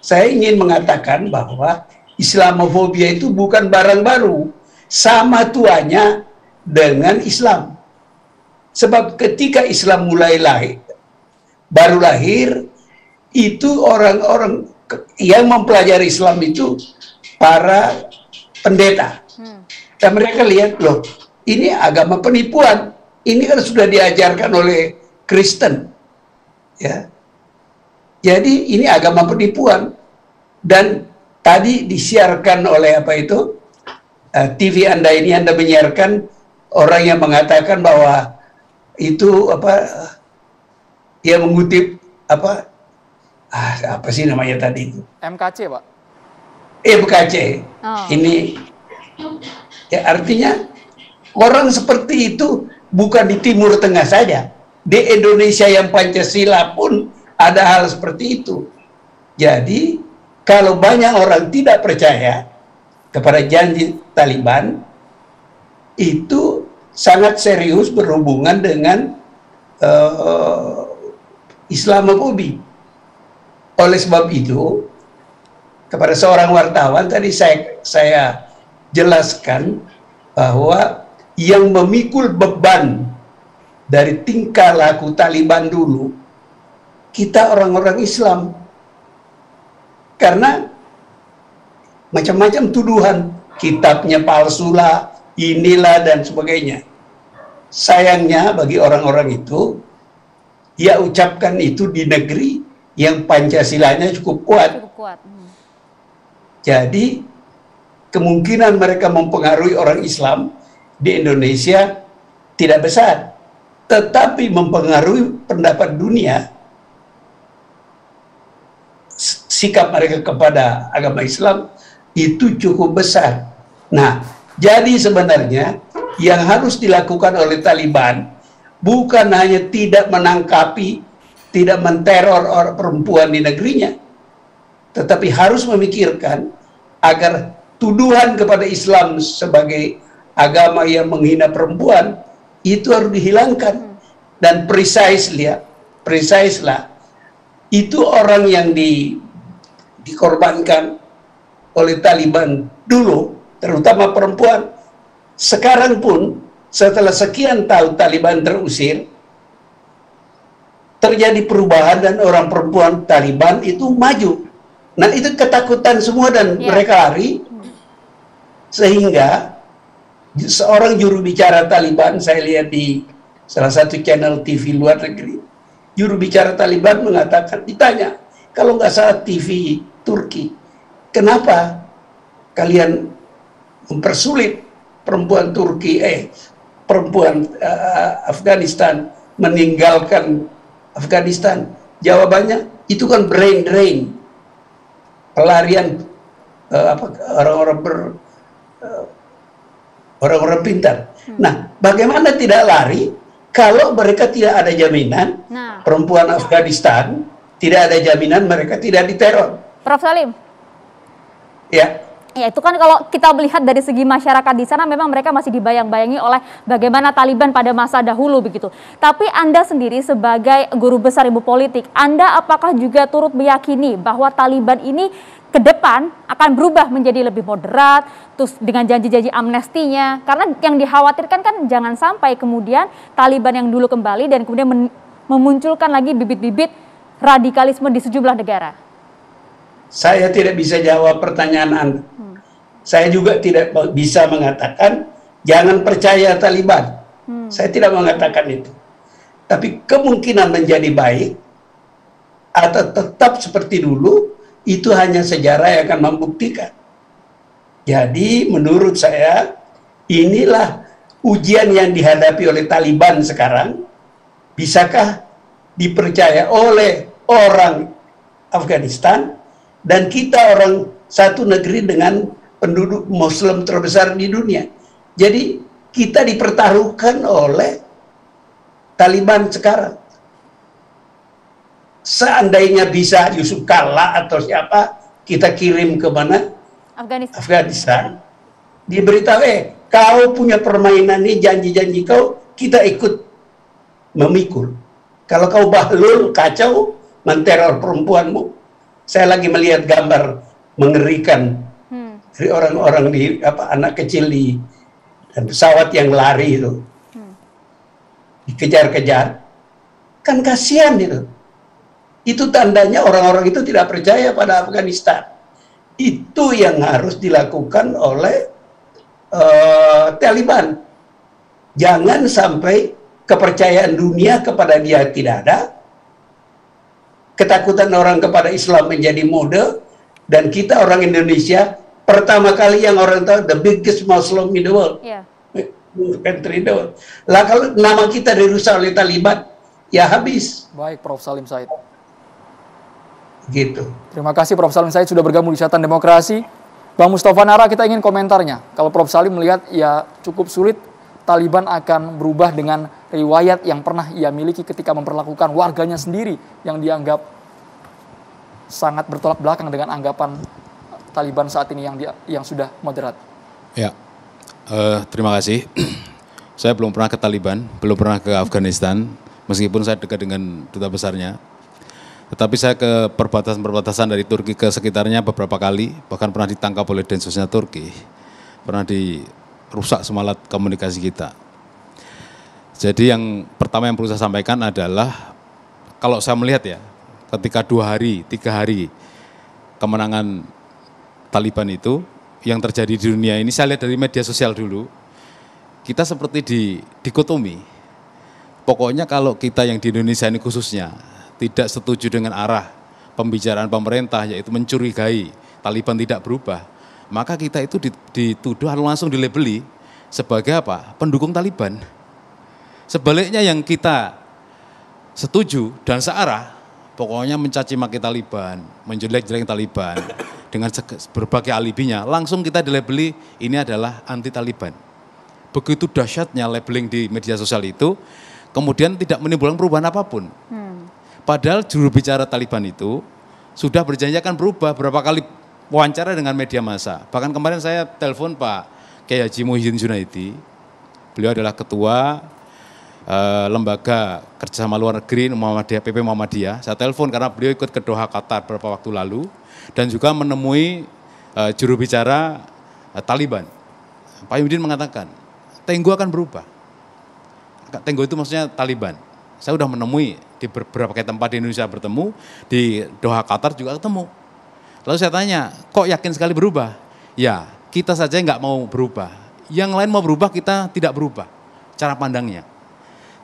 Saya ingin mengatakan bahwa Islamofobia itu bukan barang baru, sama tuanya dengan Islam. Sebab ketika Islam mulai lahir, baru lahir, itu orang-orang yang mempelajari Islam itu para pendeta. Dan mereka lihat, loh, ini agama penipuan. Ini kan sudah diajarkan oleh Kristen. Ya. Jadi ini agama penipuan. Dan tadi disiarkan oleh apa itu? eh, TV Anda ini Anda menyiarkan orang yang mengatakan bahwa itu apa dia mengutip apa ah, apa sih namanya tadi itu MKC, Pak. MKC Oh. ini ya artinya orang seperti itu bukan di Timur Tengah saja di Indonesia yang Pancasila pun ada hal seperti itu jadi kalau banyak orang tidak percaya kepada janji Taliban itu sangat serius berhubungan dengan eh, Islamofobi. Oleh sebab itu, kepada seorang wartawan tadi saya saya jelaskan bahwa yang memikul beban dari tingkah laku Taliban dulu kita orang-orang Islam karena macam-macam tuduhan kitabnya palsu lah inilah dan sebagainya sayangnya bagi orang-orang itu dia ucapkan itu di negeri yang Pancasilanya cukup kuat Cukup kuat. Hmm. jadi kemungkinan mereka mempengaruhi orang Islam di Indonesia tidak besar. Tetapi mempengaruhi pendapat dunia sikap mereka kepada agama Islam itu cukup besar. Nah, jadi sebenarnya yang harus dilakukan oleh Taliban bukan hanya tidak menangkapi, tidak menteror orang perempuan di negerinya, tetapi harus memikirkan agar tuduhan kepada Islam sebagai agama yang menghina perempuan itu harus dihilangkan dan precisely ya, precise lah itu orang yang di dikorbankan oleh Taliban dulu terutama perempuan. Sekarang pun setelah sekian tahun Taliban terusir terjadi perubahan dan orang perempuan Taliban itu maju. Nah itu ketakutan semua dan Ya. mereka lari. Sehingga seorang juru bicara Taliban saya lihat di salah satu channel TV luar negeri juru bicara Taliban mengatakan ditanya kalau nggak salah TV Turki. Kenapa kalian mempersulit perempuan Turki eh perempuan eh, Afghanistan meninggalkan Afghanistan? Jawabannya itu kan brain drain pelarian eh, apa orang-orang ber eh, orang-orang pintar. Nah, bagaimana tidak lari kalau mereka tidak ada jaminan? Nah, perempuan Afghanistan tidak ada jaminan mereka tidak diteror. Prof Salim, Ya, Ya itu kan kalau kita melihat dari segi masyarakat di sana memang mereka masih dibayang-bayangi oleh bagaimana Taliban pada masa dahulu begitu. Tapi Anda sendiri sebagai guru besar ilmu politik, Anda apakah juga turut meyakini bahwa Taliban ini ke depan akan berubah menjadi lebih moderat, terus dengan janji-janji amnestinya? Karena yang dikhawatirkan kan jangan sampai kemudian Taliban yang dulu kembali dan kemudian memunculkan lagi bibit-bibit radikalisme di sejumlah negara. Saya tidak bisa jawab pertanyaan Anda. Saya juga tidak bisa mengatakan jangan percaya Taliban. Saya tidak mengatakan itu. Tapi kemungkinan menjadi baik atau tetap seperti dulu itu hanya sejarah yang akan membuktikan. Jadi menurut saya inilah ujian yang dihadapi oleh Taliban sekarang. Bisakah dipercaya oleh orang Afghanistan dan kita orang satu negeri dengan penduduk Muslim terbesar di dunia. Jadi kita dipertaruhkan oleh Taliban sekarang. Seandainya bisa Yusuf Kala atau siapa kita kirim ke mana? Afghanistan. Afghanistan. Diberitahu, eh kau punya permainan ini janji-janji kau kita ikut memikul. Kalau kau bahlul kacau menteror perempuanmu. Saya lagi melihat gambar mengerikan hmm. dari orang-orang di apa anak kecil di dan pesawat yang lari itu. Hmm. dikejar-kejar. Kan kasihan itu. Itu tandanya orang-orang itu tidak percaya pada Afghanistan. Itu yang harus dilakukan oleh uh, Taliban. Jangan sampai kepercayaan dunia kepada dia tidak ada ketakutan orang kepada Islam menjadi mode dan kita orang Indonesia pertama kali yang orang tahu the biggest Muslim in the world. Yeah. Country in the world. Lah kalau nama kita dirusak oleh Taliban, ya habis. Baik, Prof. Salim Said. Gitu. Terima kasih Prof. Salim Said sudah bergabung di Catatan Demokrasi. Bang Mustafa Nara, kita ingin komentarnya. Kalau Prof. Salim melihat ya cukup sulit Taliban akan berubah dengan riwayat yang pernah ia miliki ketika memperlakukan warganya sendiri yang dianggap sangat bertolak belakang dengan anggapan Taliban saat ini yang dia, yang sudah moderat? Ya, uh, terima kasih. saya belum pernah ke Taliban, belum pernah ke Afghanistan, meskipun saya dekat dengan duta besarnya. Tetapi saya ke perbatasan-perbatasan dari Turki ke sekitarnya beberapa kali, bahkan pernah ditangkap oleh densusnya Turki, pernah dirusak semalat komunikasi kita. Jadi yang pertama yang perlu saya sampaikan adalah, kalau saya melihat ya, ketika dua hari, tiga hari kemenangan Taliban itu yang terjadi di dunia ini saya lihat dari media sosial dulu kita seperti di dikotomi pokoknya kalau kita yang di Indonesia ini khususnya tidak setuju dengan arah pembicaraan pemerintah yaitu mencurigai Taliban tidak berubah maka kita itu dituduh langsung dilebeli sebagai apa pendukung Taliban sebaliknya yang kita setuju dan searah pokoknya mencaci maki Taliban menjelek-jelek Taliban dengan berbagai alibinya, langsung kita dilabeli ini adalah anti Taliban. Begitu dahsyatnya labeling di media sosial itu, kemudian tidak menimbulkan perubahan apa pun. Hmm. Padahal juru bicara Taliban itu sudah berjanji akan berubah berapa kali wawancara dengan media massa. Bahkan kemarin saya telepon Pak Kiai Haji Muhyiddin Junaidi, beliau adalah ketua uh, lembaga kerjasama luar negeri Muhammadiyah, PP Muhammadiyah. Saya telepon karena beliau ikut ke Doha Qatar beberapa waktu lalu dan juga menemui uh, juru bicara uh, Taliban. Pak Yudin mengatakan, Tenggo akan berubah. Tenggo itu maksudnya Taliban. Saya sudah menemui di beberapa tempat di Indonesia bertemu, di Doha Qatar juga ketemu. Lalu saya tanya, kok yakin sekali berubah? Ya, kita saja nggak mau berubah. Yang lain mau berubah, kita tidak berubah. Cara pandangnya.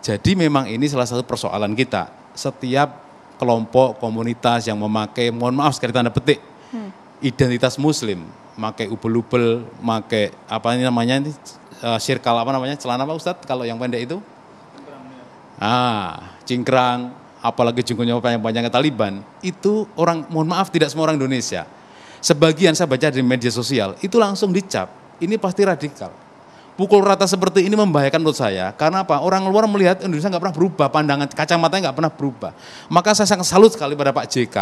Jadi memang ini salah satu persoalan kita. Setiap kelompok komunitas yang memakai mohon maaf sekali tanda petik hmm. identitas muslim pakai ubel-ubel pakai apa ini namanya ini uh, circle apa namanya celana apa Ustadz kalau yang pendek itu ah cingkrang apalagi jengkolnya panjang-panjangnya Taliban itu orang mohon maaf tidak semua orang Indonesia sebagian saya baca di media sosial itu langsung dicap ini pasti radikal pukul rata seperti ini membahayakan menurut saya. Karena apa? Orang luar melihat Indonesia nggak pernah berubah, pandangan kacamatanya nggak pernah berubah. Maka saya sangat salut sekali pada Pak JK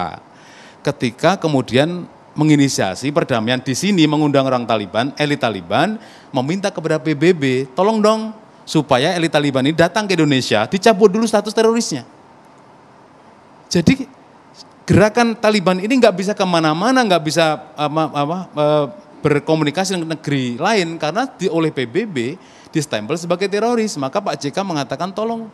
ketika kemudian menginisiasi perdamaian di sini mengundang orang Taliban, elit Taliban, meminta kepada PBB, tolong dong supaya elit Taliban ini datang ke Indonesia, dicabut dulu status terorisnya. Jadi gerakan Taliban ini nggak bisa ke mana-mana, nggak bisa apa, apa, eh, berkomunikasi dengan negeri lain karena di, oleh PBB distempel sebagai teroris. Maka Pak JK mengatakan tolong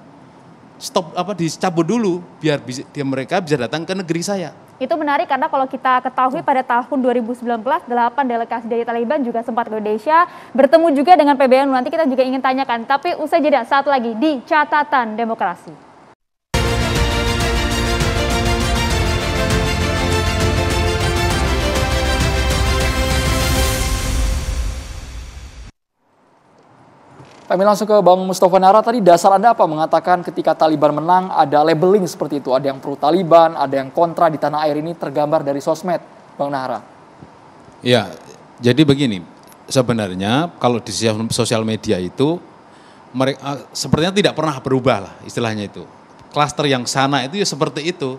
stop apa dicabut dulu biar bisa, dia mereka bisa datang ke negeri saya. Itu menarik karena kalau kita ketahui pada tahun 2019, 8 delegasi dari Taliban juga sempat ke Indonesia, bertemu juga dengan PBNU. Nanti kita juga ingin tanyakan, tapi usai jeda saat lagi di catatan demokrasi. Kami langsung ke Bang Mustafa Nara. Tadi dasar Anda apa? Mengatakan ketika Taliban menang ada labeling seperti itu, ada yang pro Taliban, ada yang kontra di tanah air ini tergambar dari sosmed, Bang Nara. Ya, jadi begini, sebenarnya kalau di sosial media itu mereka ah, sepertinya tidak pernah berubah lah istilahnya itu. Klaster yang sana itu ya seperti itu,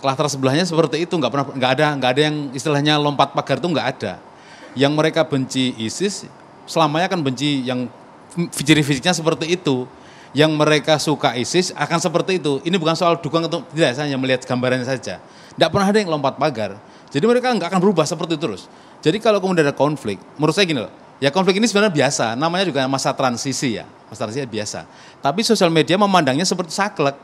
klaster sebelahnya seperti itu, nggak pernah nggak ada nggak ada yang istilahnya lompat pagar itu nggak ada. Yang mereka benci ISIS selamanya kan benci yang ciri fisiknya seperti itu. Yang mereka suka ISIS akan seperti itu. Ini bukan soal dukung atau tidak, saya hanya melihat gambarannya saja. Tidak pernah ada yang lompat pagar. Jadi mereka nggak akan berubah seperti itu terus. Jadi kalau kemudian ada konflik, menurut saya gini loh, ya konflik ini sebenarnya biasa, namanya juga masa transisi ya, masa transisi biasa. Tapi sosial media memandangnya seperti saklek.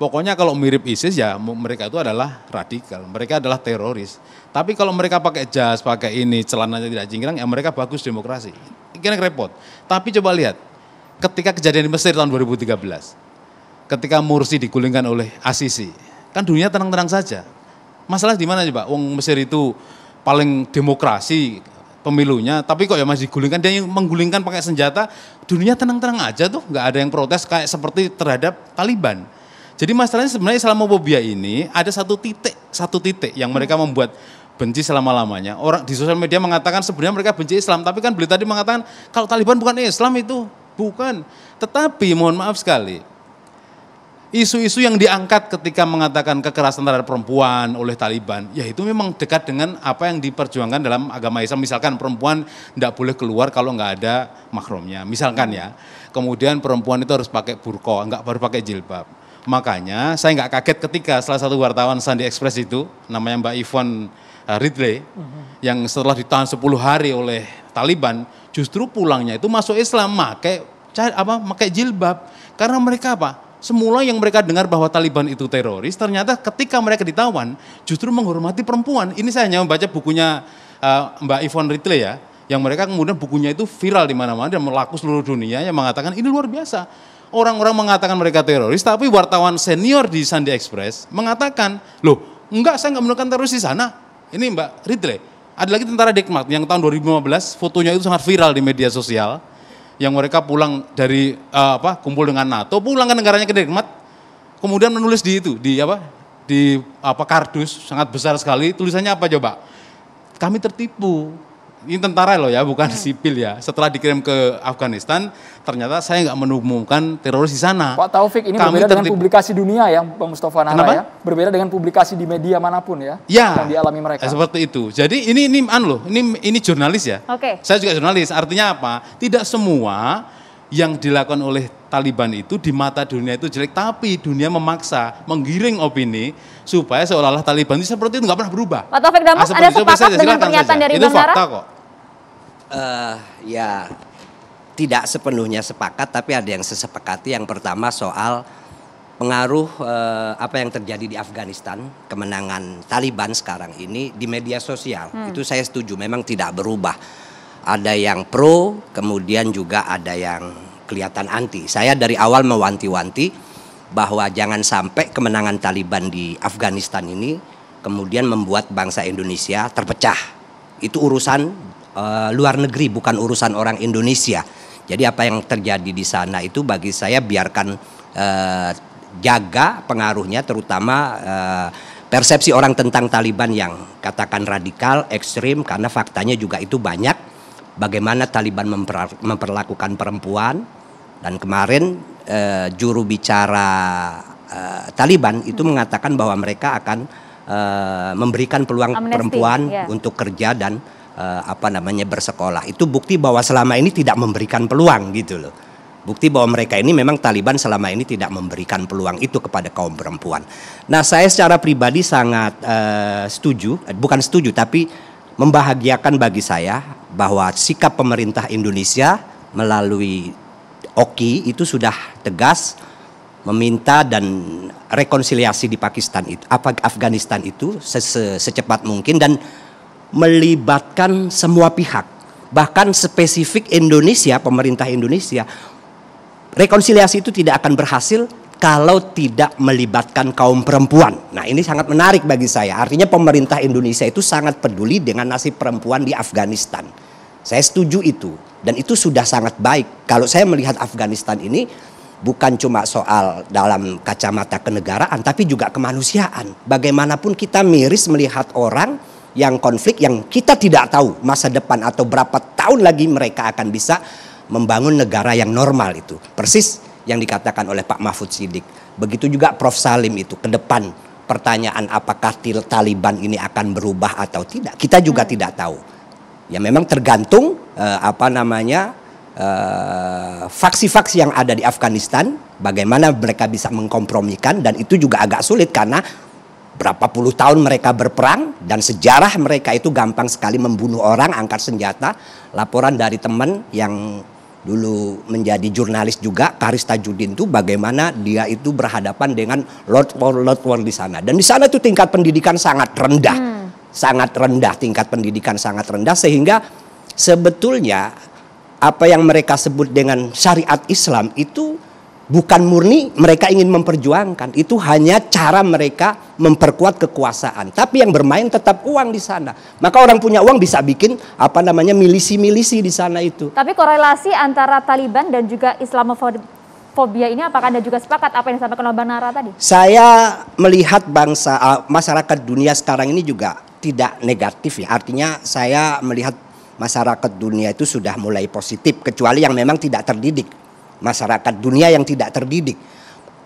Pokoknya kalau mirip ISIS ya mereka itu adalah radikal, mereka adalah teroris. Tapi kalau mereka pakai jas, pakai ini, celananya tidak cingkrang, ya mereka bagus demokrasi. Kira repot. Tapi coba lihat, ketika kejadian di Mesir tahun 2013, ketika Mursi digulingkan oleh Asisi, kan dunia tenang-tenang saja. Masalah di mana coba? Wong Mesir itu paling demokrasi pemilunya, tapi kok ya masih digulingkan, dia yang menggulingkan pakai senjata, dunia tenang-tenang aja tuh, nggak ada yang protes kayak seperti terhadap Taliban. Jadi masalahnya sebenarnya Islamophobia ini ada satu titik, satu titik yang mereka membuat benci selama-lamanya. Orang di sosial media mengatakan sebenarnya mereka benci Islam, tapi kan beliau tadi mengatakan kalau Taliban bukan Islam itu, bukan. Tetapi mohon maaf sekali, isu-isu yang diangkat ketika mengatakan kekerasan terhadap perempuan oleh Taliban, ya itu memang dekat dengan apa yang diperjuangkan dalam agama Islam. Misalkan perempuan tidak boleh keluar kalau nggak ada makromnya, misalkan ya. Kemudian perempuan itu harus pakai burko, nggak baru pakai jilbab. Makanya saya nggak kaget ketika salah satu wartawan Sandi Express itu, namanya Mbak Ivon uh, Ridley uh-huh. yang setelah ditahan 10 hari oleh Taliban justru pulangnya itu masuk Islam pakai apa pakai jilbab. Karena mereka apa? Semula yang mereka dengar bahwa Taliban itu teroris ternyata ketika mereka ditawan justru menghormati perempuan. Ini saya hanya membaca bukunya uh, Mbak Ivon Ridley ya yang mereka kemudian bukunya itu viral di mana-mana dan melaku seluruh dunia yang mengatakan ini luar biasa orang-orang mengatakan mereka teroris tapi wartawan senior di Sandi Express mengatakan loh enggak saya nggak menemukan teroris di sana ini Mbak Ridley, ada lagi tentara Dikmat yang tahun 2015 fotonya itu sangat viral di media sosial. Yang mereka pulang dari uh, apa kumpul dengan NATO, pulang ke negaranya ke Dikmat, kemudian menulis di itu di apa di apa kardus sangat besar sekali tulisannya apa coba? Kami tertipu ini tentara loh ya, bukan hmm. sipil ya. Setelah dikirim ke Afghanistan, ternyata saya nggak menemukan teroris di sana. Pak Taufik, ini Kami berbeda dengan publikasi dunia ya, Pak Mustafa Nara Kenapa? ya. Berbeda dengan publikasi di media mana pun ya, ya yang dialami mereka. Seperti itu. Jadi ini ini an loh, ini ini jurnalis ya. Oke. Okay. Saya juga jurnalis. Artinya apa? Tidak semua yang dilakukan oleh Taliban itu di mata dunia itu jelek, tapi dunia memaksa menggiring opini supaya seolah-olah Taliban itu seperti itu nggak pernah berubah. Pak Taufik Damas, nah, ada sepakat dengan pernyataan saja. dari itu Bang fakta kok. Uh, ya tidak sepenuhnya sepakat, tapi ada yang sesepakati. Yang pertama soal pengaruh uh, apa yang terjadi di Afghanistan, kemenangan Taliban sekarang ini di media sosial. Hmm. Itu saya setuju, memang tidak berubah. Ada yang pro, kemudian juga ada yang kelihatan anti. Saya dari awal mewanti-wanti bahwa jangan sampai kemenangan Taliban di Afghanistan ini kemudian membuat bangsa Indonesia terpecah. Itu urusan uh, luar negeri bukan urusan orang Indonesia. Jadi apa yang terjadi di sana itu bagi saya biarkan uh, jaga pengaruhnya terutama uh, persepsi orang tentang Taliban yang katakan radikal, ekstrim karena faktanya juga itu banyak bagaimana Taliban memperlakukan perempuan, dan kemarin uh, juru bicara uh, Taliban itu mengatakan bahwa mereka akan uh, memberikan peluang Amnesty, perempuan yeah. untuk kerja dan uh, apa namanya bersekolah. Itu bukti bahwa selama ini tidak memberikan peluang gitu loh. Bukti bahwa mereka ini memang Taliban selama ini tidak memberikan peluang itu kepada kaum perempuan. Nah, saya secara pribadi sangat uh, setuju, bukan setuju tapi membahagiakan bagi saya bahwa sikap pemerintah Indonesia melalui Oki itu sudah tegas meminta dan rekonsiliasi di Pakistan itu, Afghanistan itu se- se- secepat mungkin dan melibatkan semua pihak, bahkan spesifik Indonesia, pemerintah Indonesia. Rekonsiliasi itu tidak akan berhasil kalau tidak melibatkan kaum perempuan. Nah, ini sangat menarik bagi saya. Artinya pemerintah Indonesia itu sangat peduli dengan nasib perempuan di Afghanistan. Saya setuju itu dan itu sudah sangat baik. Kalau saya melihat Afghanistan ini bukan cuma soal dalam kacamata kenegaraan tapi juga kemanusiaan. Bagaimanapun kita miris melihat orang yang konflik yang kita tidak tahu masa depan atau berapa tahun lagi mereka akan bisa membangun negara yang normal itu. Persis yang dikatakan oleh Pak Mahfud Sidik. Begitu juga Prof Salim itu ke depan pertanyaan apakah Taliban ini akan berubah atau tidak. Kita juga tidak tahu. Ya memang tergantung eh, apa namanya eh, faksi-faksi yang ada di Afghanistan, bagaimana mereka bisa mengkompromikan dan itu juga agak sulit karena berapa puluh tahun mereka berperang dan sejarah mereka itu gampang sekali membunuh orang angkat senjata. Laporan dari teman yang dulu menjadi jurnalis juga Karis Tajudin itu bagaimana dia itu berhadapan dengan Lord War Lord War di sana. Dan di sana itu tingkat pendidikan sangat rendah. Sangat rendah tingkat pendidikan sangat rendah sehingga sebetulnya apa yang mereka sebut dengan syariat Islam itu bukan murni mereka ingin memperjuangkan itu hanya cara mereka memperkuat kekuasaan tapi yang bermain tetap uang di sana maka orang punya uang bisa bikin apa namanya milisi-milisi di sana itu Tapi korelasi antara Taliban dan juga Islamofobia ini apakah Anda juga sepakat apa yang disampaikan oleh Bang Nara tadi? Saya melihat bangsa uh, masyarakat dunia sekarang ini juga tidak negatif ya. Artinya saya melihat masyarakat dunia itu sudah mulai positif kecuali yang memang tidak terdidik. Masyarakat dunia yang tidak terdidik.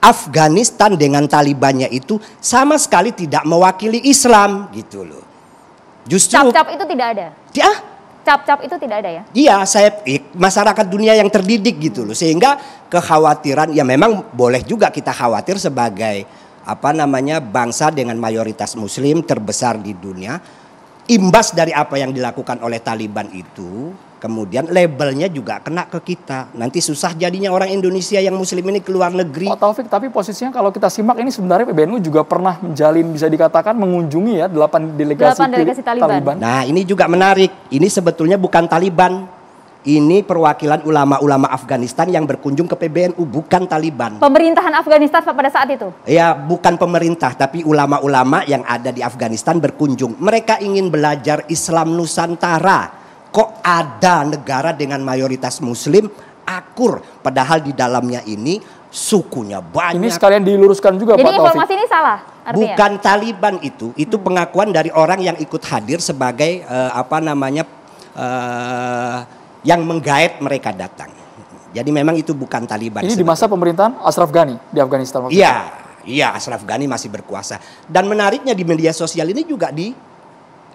Afghanistan dengan Talibannya itu sama sekali tidak mewakili Islam gitu loh. Justru Cap-cap itu tidak ada. ya Cap-cap itu tidak ada ya. Iya, saya masyarakat dunia yang terdidik gitu loh. Sehingga kekhawatiran ya memang boleh juga kita khawatir sebagai apa namanya bangsa dengan mayoritas muslim terbesar di dunia. Imbas dari apa yang dilakukan oleh Taliban itu, kemudian labelnya juga kena ke kita. Nanti susah jadinya orang Indonesia yang muslim ini keluar negeri. Pak Taufik, tapi posisinya kalau kita simak ini sebenarnya PBNU juga pernah menjalin bisa dikatakan mengunjungi ya delapan delegasi, Delapan delegasi Taliban. Nah ini juga menarik. Ini sebetulnya bukan Taliban. Ini perwakilan ulama-ulama Afghanistan yang berkunjung ke PBNU, bukan Taliban. Pemerintahan Afghanistan pada saat itu. Ya bukan pemerintah, tapi ulama-ulama yang ada di Afghanistan berkunjung. Mereka ingin belajar Islam Nusantara. Kok ada negara dengan mayoritas Muslim akur, padahal di dalamnya ini sukunya banyak. Ini sekalian diluruskan juga Jadi Pak Taufik. informasi ini salah artinya. Bukan Taliban itu, itu pengakuan dari orang yang ikut hadir sebagai eh, apa namanya eh, yang menggait mereka datang. Jadi memang itu bukan Taliban. Ini di masa pemerintahan Ashraf Ghani di Afghanistan. waktu itu. Iya, iya Ashraf Ghani masih berkuasa. Dan menariknya di media sosial ini juga di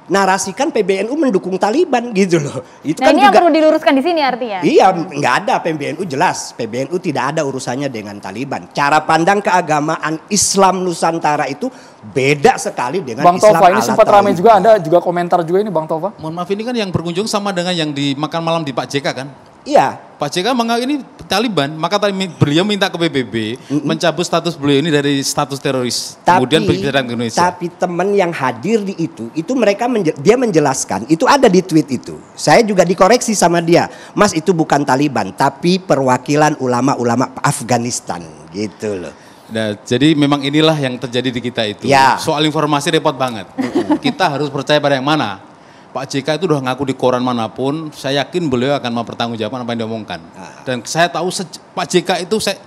narasikan PBNU mendukung Taliban gitu loh. Itu Nah kan ini yang juga perlu diluruskan di sini artinya. Iya, nggak ada PBNU jelas. PBNU tidak ada urusannya dengan Taliban. Cara pandang keagamaan Islam Nusantara itu beda sekali dengan Bang Islam Tova ini sempat ramai juga Anda juga komentar juga ini Bang Tova. Mohon maaf ini kan yang berkunjung sama dengan yang di makan malam di Pak JK kan? Iya. Pak JK menganggap ini Taliban, maka beliau minta ke PBB mencabut status beliau ini dari status teroris. Kemudian berbicara ke Indonesia. Tapi teman yang hadir di itu, itu mereka menje- dia menjelaskan, itu ada di tweet itu. Saya juga dikoreksi sama dia, Mas itu bukan Taliban, tapi perwakilan ulama-ulama Afghanistan, gitu loh. Nah, jadi memang inilah yang terjadi di kita itu. Ya. Soal informasi repot banget. kita harus percaya pada yang mana. Pak JK itu udah ngaku di koran mana pun, saya yakin beliau akan mempertanggungjawabkan apa yang diomongkan. Ah. Dan saya tahu Pak JK itu saya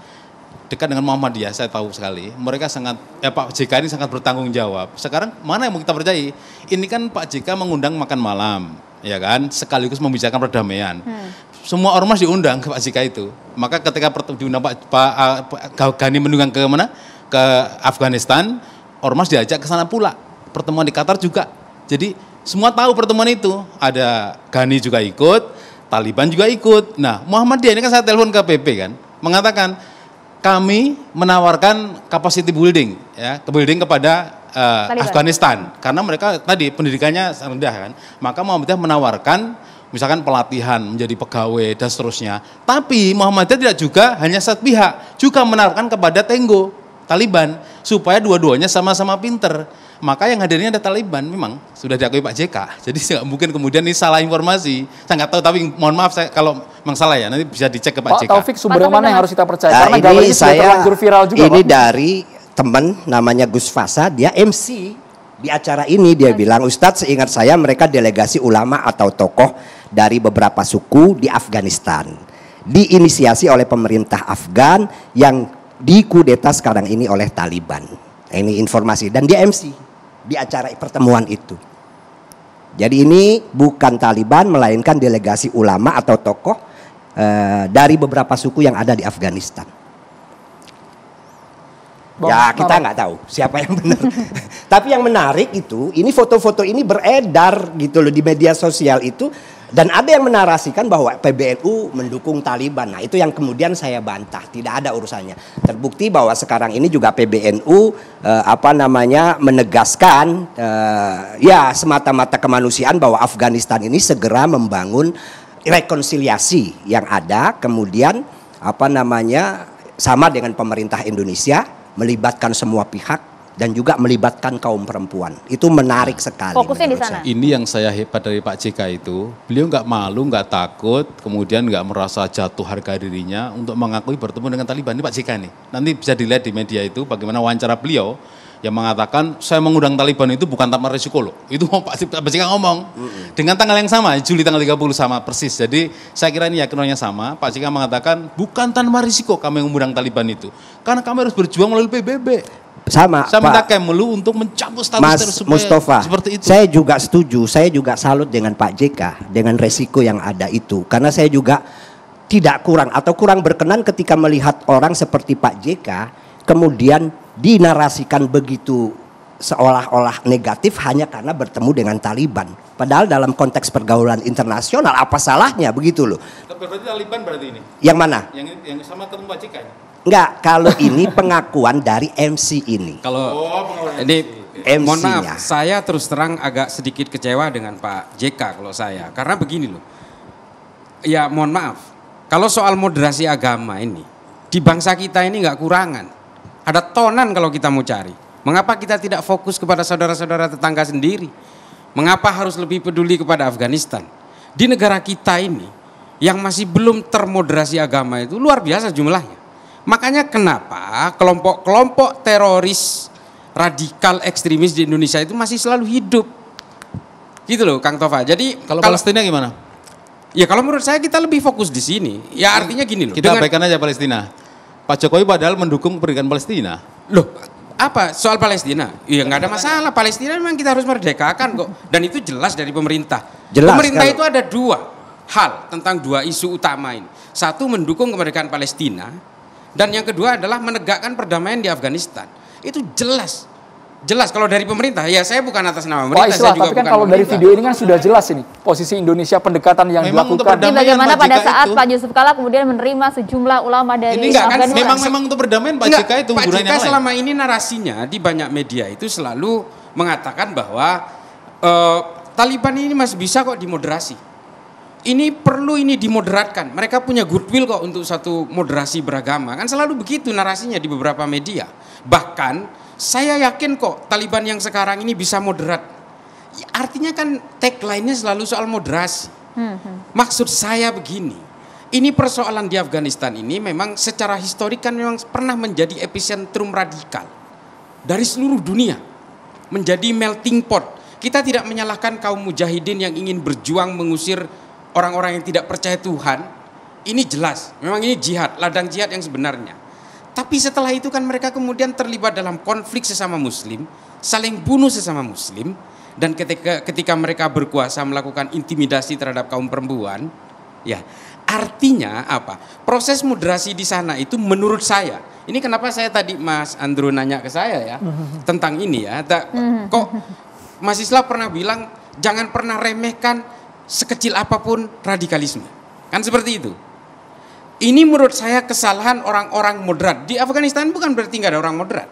dekat dengan Muhammadiyah, saya tahu sekali. Mereka sangat, ya Pak JK ini sangat bertanggung jawab. Sekarang mana yang mau kita percayai? Ini kan Pak JK mengundang makan malam, ya kan, sekaligus membicarakan perdamaian. Semua ormas diundang ke Pak JK itu. Maka ketika diundang Pak, Pak, uh, Pak Gani menunggang ke mana? Ke Afghanistan, ormas diajak ke sana pula. Pertemuan di Qatar juga. Jadi semua tahu pertemuan itu. Ada Gani juga ikut, Taliban juga ikut. Nah, Muhammadiyah ini kan saya telepon ke PP kan, mengatakan kami menawarkan capacity building ya, ke building kepada uh, Taliban. Afghanistan karena mereka tadi pendidikannya rendah kan. Maka Muhammadiyah menawarkan misalkan pelatihan menjadi pegawai dan seterusnya. Tapi Muhammadiyah tidak juga hanya satu pihak, juga menaruhkan kepada Tenggo Taliban supaya dua-duanya sama-sama pinter. Maka yang hadirnya ada Taliban memang sudah diakui Pak JK. Jadi nggak mungkin kemudian ini salah informasi. Saya nggak tahu tapi mohon maaf saya kalau memang salah ya nanti bisa dicek ke Pak, Pak JK. Taufik sumber yang mana yang harus kita percaya? Nah, Karena gambar ini sudah saya terlanjur viral juga. ini Pak. dari teman namanya Gus Fasa, dia MC di acara ini dia bilang Ustadz seingat saya mereka delegasi ulama atau tokoh dari beberapa suku di Afghanistan diinisiasi oleh pemerintah Afgan yang dikudeta sekarang ini oleh Taliban. Nah, Ini informasi dan dia MC di acara pertemuan itu. Jadi ini bukan Taliban melainkan delegasi ulama atau tokoh eh, dari beberapa suku yang ada di Afghanistan. Bang ya kita nggak tahu siapa yang benar. Tapi yang menarik itu, ini foto-foto ini beredar gitu loh di media sosial itu dan ada yang menarasikan bahwa PBNU mendukung Taliban. Nah itu yang kemudian saya bantah, tidak ada urusannya. Terbukti bahwa sekarang ini juga PBNU eh, apa namanya menegaskan eh, ya semata-mata kemanusiaan bahwa Afghanistan ini segera membangun rekonsiliasi yang ada, kemudian apa namanya sama dengan pemerintah Indonesia melibatkan semua pihak dan juga melibatkan kaum perempuan. Itu menarik sekali. Fokusnya di sana. saya. Ini yang saya hebat dari Pak JK itu, beliau nggak malu, nggak takut, kemudian nggak merasa jatuh harga dirinya untuk mengakui bertemu dengan Taliban. Ini Pak JK nih. Nanti bisa dilihat di media itu bagaimana wawancara beliau yang mengatakan saya mengundang Taliban itu bukan tanpa resiko loh. Itu Pak Pak JK ngomong dengan tanggal yang sama, Juli tanggal 30 sama persis. Jadi saya kira ini yakinannya sama. Pak JK mengatakan bukan tanpa risiko kami mengundang Taliban itu. Karena kami harus berjuang melalui PBB. Sama Saya minta Pak Kemlu untuk mencabut status Mas Mustafa. seperti itu. Saya juga setuju. Saya juga salut dengan Pak JK dengan resiko yang ada itu. Karena saya juga tidak kurang atau kurang berkenan ketika melihat orang seperti Pak JK kemudian dinarasikan begitu seolah-olah negatif hanya karena bertemu dengan Taliban. Padahal dalam konteks pergaulan internasional apa salahnya begitu loh. Berarti Taliban berarti ini. Yang mana? Yang yang sama ketemu Pak ini. Enggak, kalau ini pengakuan dari MC ini. Kalau Oh, ini MC-nya. mohon maaf, saya terus terang agak sedikit kecewa dengan Pak JK kalau saya. Karena begini loh. Ya mohon maaf, kalau soal moderasi agama ini, di bangsa kita ini nggak kurangan. Ada tonan kalau kita mau cari. Mengapa kita tidak fokus kepada saudara-saudara tetangga sendiri? Mengapa harus lebih peduli kepada Afghanistan? Di negara kita ini, yang masih belum termoderasi agama itu luar biasa jumlahnya. Makanya kenapa kelompok-kelompok teroris radikal ekstremis di Indonesia itu masih selalu hidup. Gitu loh Kang Tova. Jadi Kalau Palestina gimana? Ya kalau menurut saya kita lebih fokus di sini. Ya artinya gini loh. Kita dengan- abaikan aja Palestina. Pak Jokowi padahal mendukung kemerdekaan Palestina. Loh, apa soal Palestina? Iya nggak ada masalah. Palestina memang kita harus merdekakan kok. Dan itu jelas dari pemerintah. Jelas, pemerintah kalau- itu ada dua hal tentang dua isu utama ini. Satu mendukung kemerdekaan Palestina dan yang kedua adalah menegakkan perdamaian di Afghanistan. Itu jelas. Jelas kalau dari pemerintah, ya saya bukan atas nama pemerintah, Islah, saya juga tapi kan bukan kalau dari pemerintah. video ini kan sudah jelas ini posisi Indonesia pendekatan yang Memang untuk dilakukan. Ini Perdamaian, bagaimana pada saat itu. Pak Yusuf Kala kemudian menerima sejumlah ulama dari Ini enggak kan? Memang memang untuk perdamaian Pak Enggak, JK itu Pak JK selama ini narasinya di banyak media itu selalu mengatakan bahwa eh, Taliban ini masih bisa kok dimoderasi. Ini perlu ini dimoderatkan. Mereka punya goodwill kok untuk satu moderasi beragama. Kan selalu begitu narasinya di beberapa media. Bahkan saya yakin kok Taliban yang sekarang ini bisa moderat. Ya, artinya kan tagline-nya selalu soal moderasi. Maksud saya begini, ini persoalan di Afghanistan ini memang secara historik kan memang pernah menjadi epicentrum radikal dari seluruh dunia, menjadi melting pot. Kita tidak menyalahkan kaum mujahidin yang ingin berjuang mengusir orang-orang yang tidak percaya Tuhan. Ini jelas, memang ini jihad, ladang jihad yang sebenarnya. Tapi setelah itu kan mereka kemudian terlibat dalam konflik sesama muslim, saling bunuh sesama muslim, dan ketika ketika mereka berkuasa melakukan intimidasi terhadap kaum perempuan, ya artinya apa? Proses moderasi di sana itu menurut saya, ini kenapa saya tadi Mas Andrew nanya ke saya ya tentang ini ya, tak- kok Mas Islah pernah bilang jangan pernah remehkan sekecil apa pun radikalisme, kan seperti itu. Ini menurut saya kesalahan orang-orang moderat. Di Afghanistan bukan berarti nggak ada orang moderat.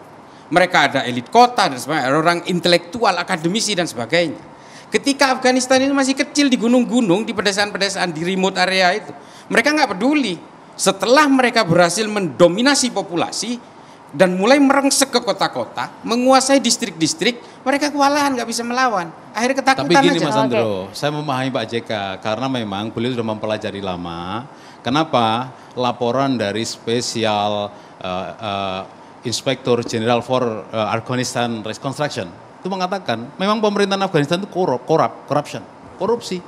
Mereka ada elit kota dan sebagainya, ada orang intelektual, akademisi dan sebagainya. Ketika Afghanistan ini masih kecil di gunung-gunung, di pedesaan-pedesaan, di remote area itu, mereka nggak peduli. Setelah mereka berhasil mendominasi populasi dan mulai merengsek ke kota-kota, menguasai distrik-distrik, mereka kewalahan nggak bisa melawan. Akhirnya ketakutan Tapi gini aja. Mas Andro, saya memahami Pak JK karena memang beliau sudah mempelajari lama. Kenapa laporan dari spesial uh, uh, Inspektur General for uh, Afghanistan Reconstruction itu mengatakan memang pemerintahan Afghanistan itu korup, korup, corruption, korupsi.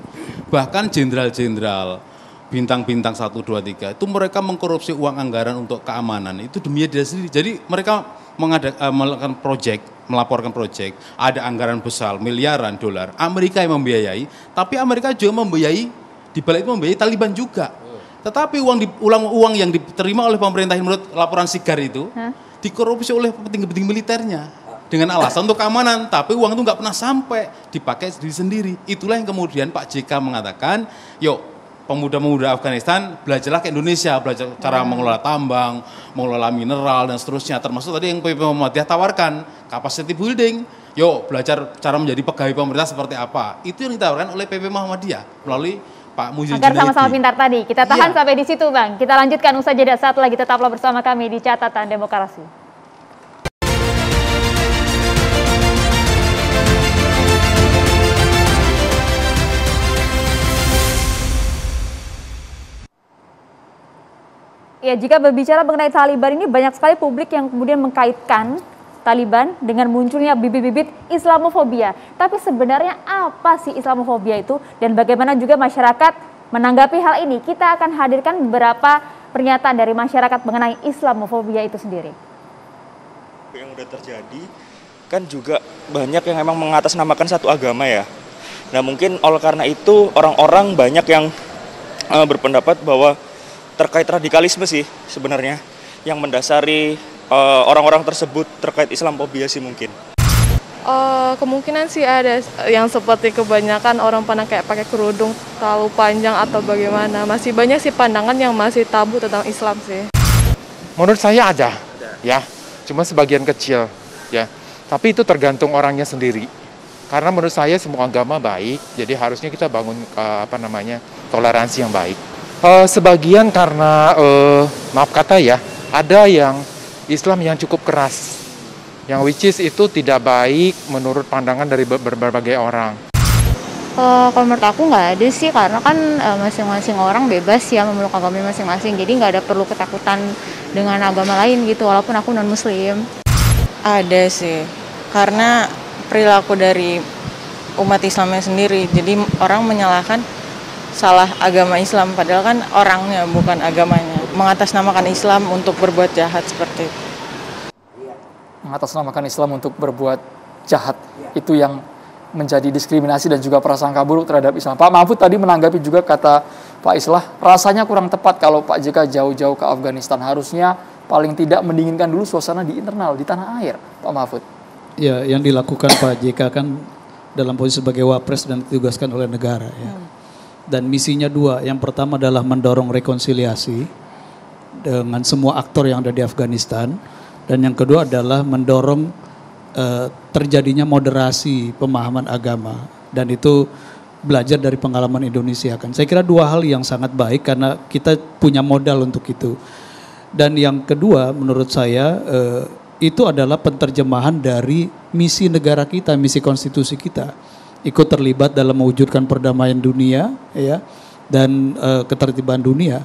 Bahkan jenderal-jenderal bintang-bintang 1, 2, 3 itu mereka mengkorupsi uang anggaran untuk keamanan itu demi dia sendiri. Jadi mereka mengadak, uh, melakukan proyek, melaporkan proyek, ada anggaran besar miliaran dolar, Amerika yang membiayai, tapi Amerika juga membiayai di balik itu membiayai Taliban juga. Tetapi uang di, uang uang yang diterima oleh pemerintah menurut laporan Sigar itu dikorupsi oleh petinggi-petinggi militernya dengan alasan untuk keamanan, tapi uang itu nggak pernah sampai dipakai sendiri sendiri. Itulah yang kemudian Pak JK mengatakan, yuk pemuda-pemuda Afghanistan belajarlah ke Indonesia, belajar cara mengelola tambang, mengelola mineral dan seterusnya. Termasuk tadi yang PP Muhammadiyah tawarkan capacity building. Yuk belajar cara menjadi pegawai pemerintah seperti apa. Itu yang ditawarkan oleh PP Muhammadiyah melalui Pak Muhyiddin Agar sama-sama pintar tadi. Kita tahan sampai di situ, Bang. Kita lanjutkan usai jeda saat lagi tetaplah bersama kami di catatan demokrasi. Ya, jika berbicara mengenai Taliban ini banyak sekali publik yang kemudian mengkaitkan Taliban dengan munculnya bibit-bibit Islamofobia. Tapi sebenarnya apa sih Islamofobia itu dan bagaimana juga masyarakat menanggapi hal ini? Kita akan hadirkan beberapa pernyataan dari masyarakat mengenai Islamofobia itu sendiri. yang udah terjadi kan juga banyak yang emang mengatasnamakan satu agama ya. Nah mungkin oleh karena itu orang-orang banyak yang eh, berpendapat bahwa terkait radikalisme sih sebenarnya yang mendasari eh, orang-orang tersebut terkait Islamofobia sih mungkin. Eh, kemungkinan sih ada yang seperti kebanyakan orang pada kayak pakai kerudung terlalu panjang atau bagaimana. Masih banyak sih pandangan yang masih tabu tentang Islam sih. Menurut saya ada, ya, cuma sebagian kecil, ya. Tapi itu tergantung orangnya sendiri. Karena menurut saya semua agama baik, jadi harusnya kita bangun eh, apa namanya toleransi yang baik. Eh, sebagian karena eh, maaf kata ya, ada yang Islam yang cukup keras, yang which is itu tidak baik menurut pandangan dari ber- berbagai orang. Eh, kalau menurut aku nggak ada sih karena kan eh, masing-masing orang bebas ya memeluk agamanya masing-masing jadi nggak ada perlu ketakutan dengan agama lain gitu walaupun aku non muslim Ada sih, karena perilaku dari umat Islamnya sendiri. Jadi orang menyalahkan salah agama Islam, padahal kan orangnya bukan agamanya. Mengatasnamakan Islam untuk berbuat jahat seperti itu. mengatasnamakan Islam untuk berbuat jahat itu yang menjadi diskriminasi dan juga prasangka buruk terhadap Islam. Pak Mahfud tadi menanggapi juga kata Pak Islah, rasanya kurang tepat kalau Pak JK jauh-jauh ke Afghanistan. Harusnya paling tidak mendinginkan dulu suasana di internal, di tanah air, Pak Mahfud. Ya, yang dilakukan Pak JK kan dalam posisi sebagai wapres dan ditugaskan oleh negara ya. Dan misinya dua, yang pertama adalah mendorong rekonsiliasi dengan semua aktor yang ada di Afghanistan dan yang kedua adalah mendorong eh, terjadinya moderasi pemahaman agama dan itu belajar dari pengalaman Indonesia kan. Saya kira dua hal yang sangat baik karena kita punya modal untuk itu. Dan yang kedua menurut saya eh, itu adalah penterjemahan dari misi negara kita, misi konstitusi kita. Ikut terlibat dalam mewujudkan perdamaian dunia ya dan eh, ketertiban dunia.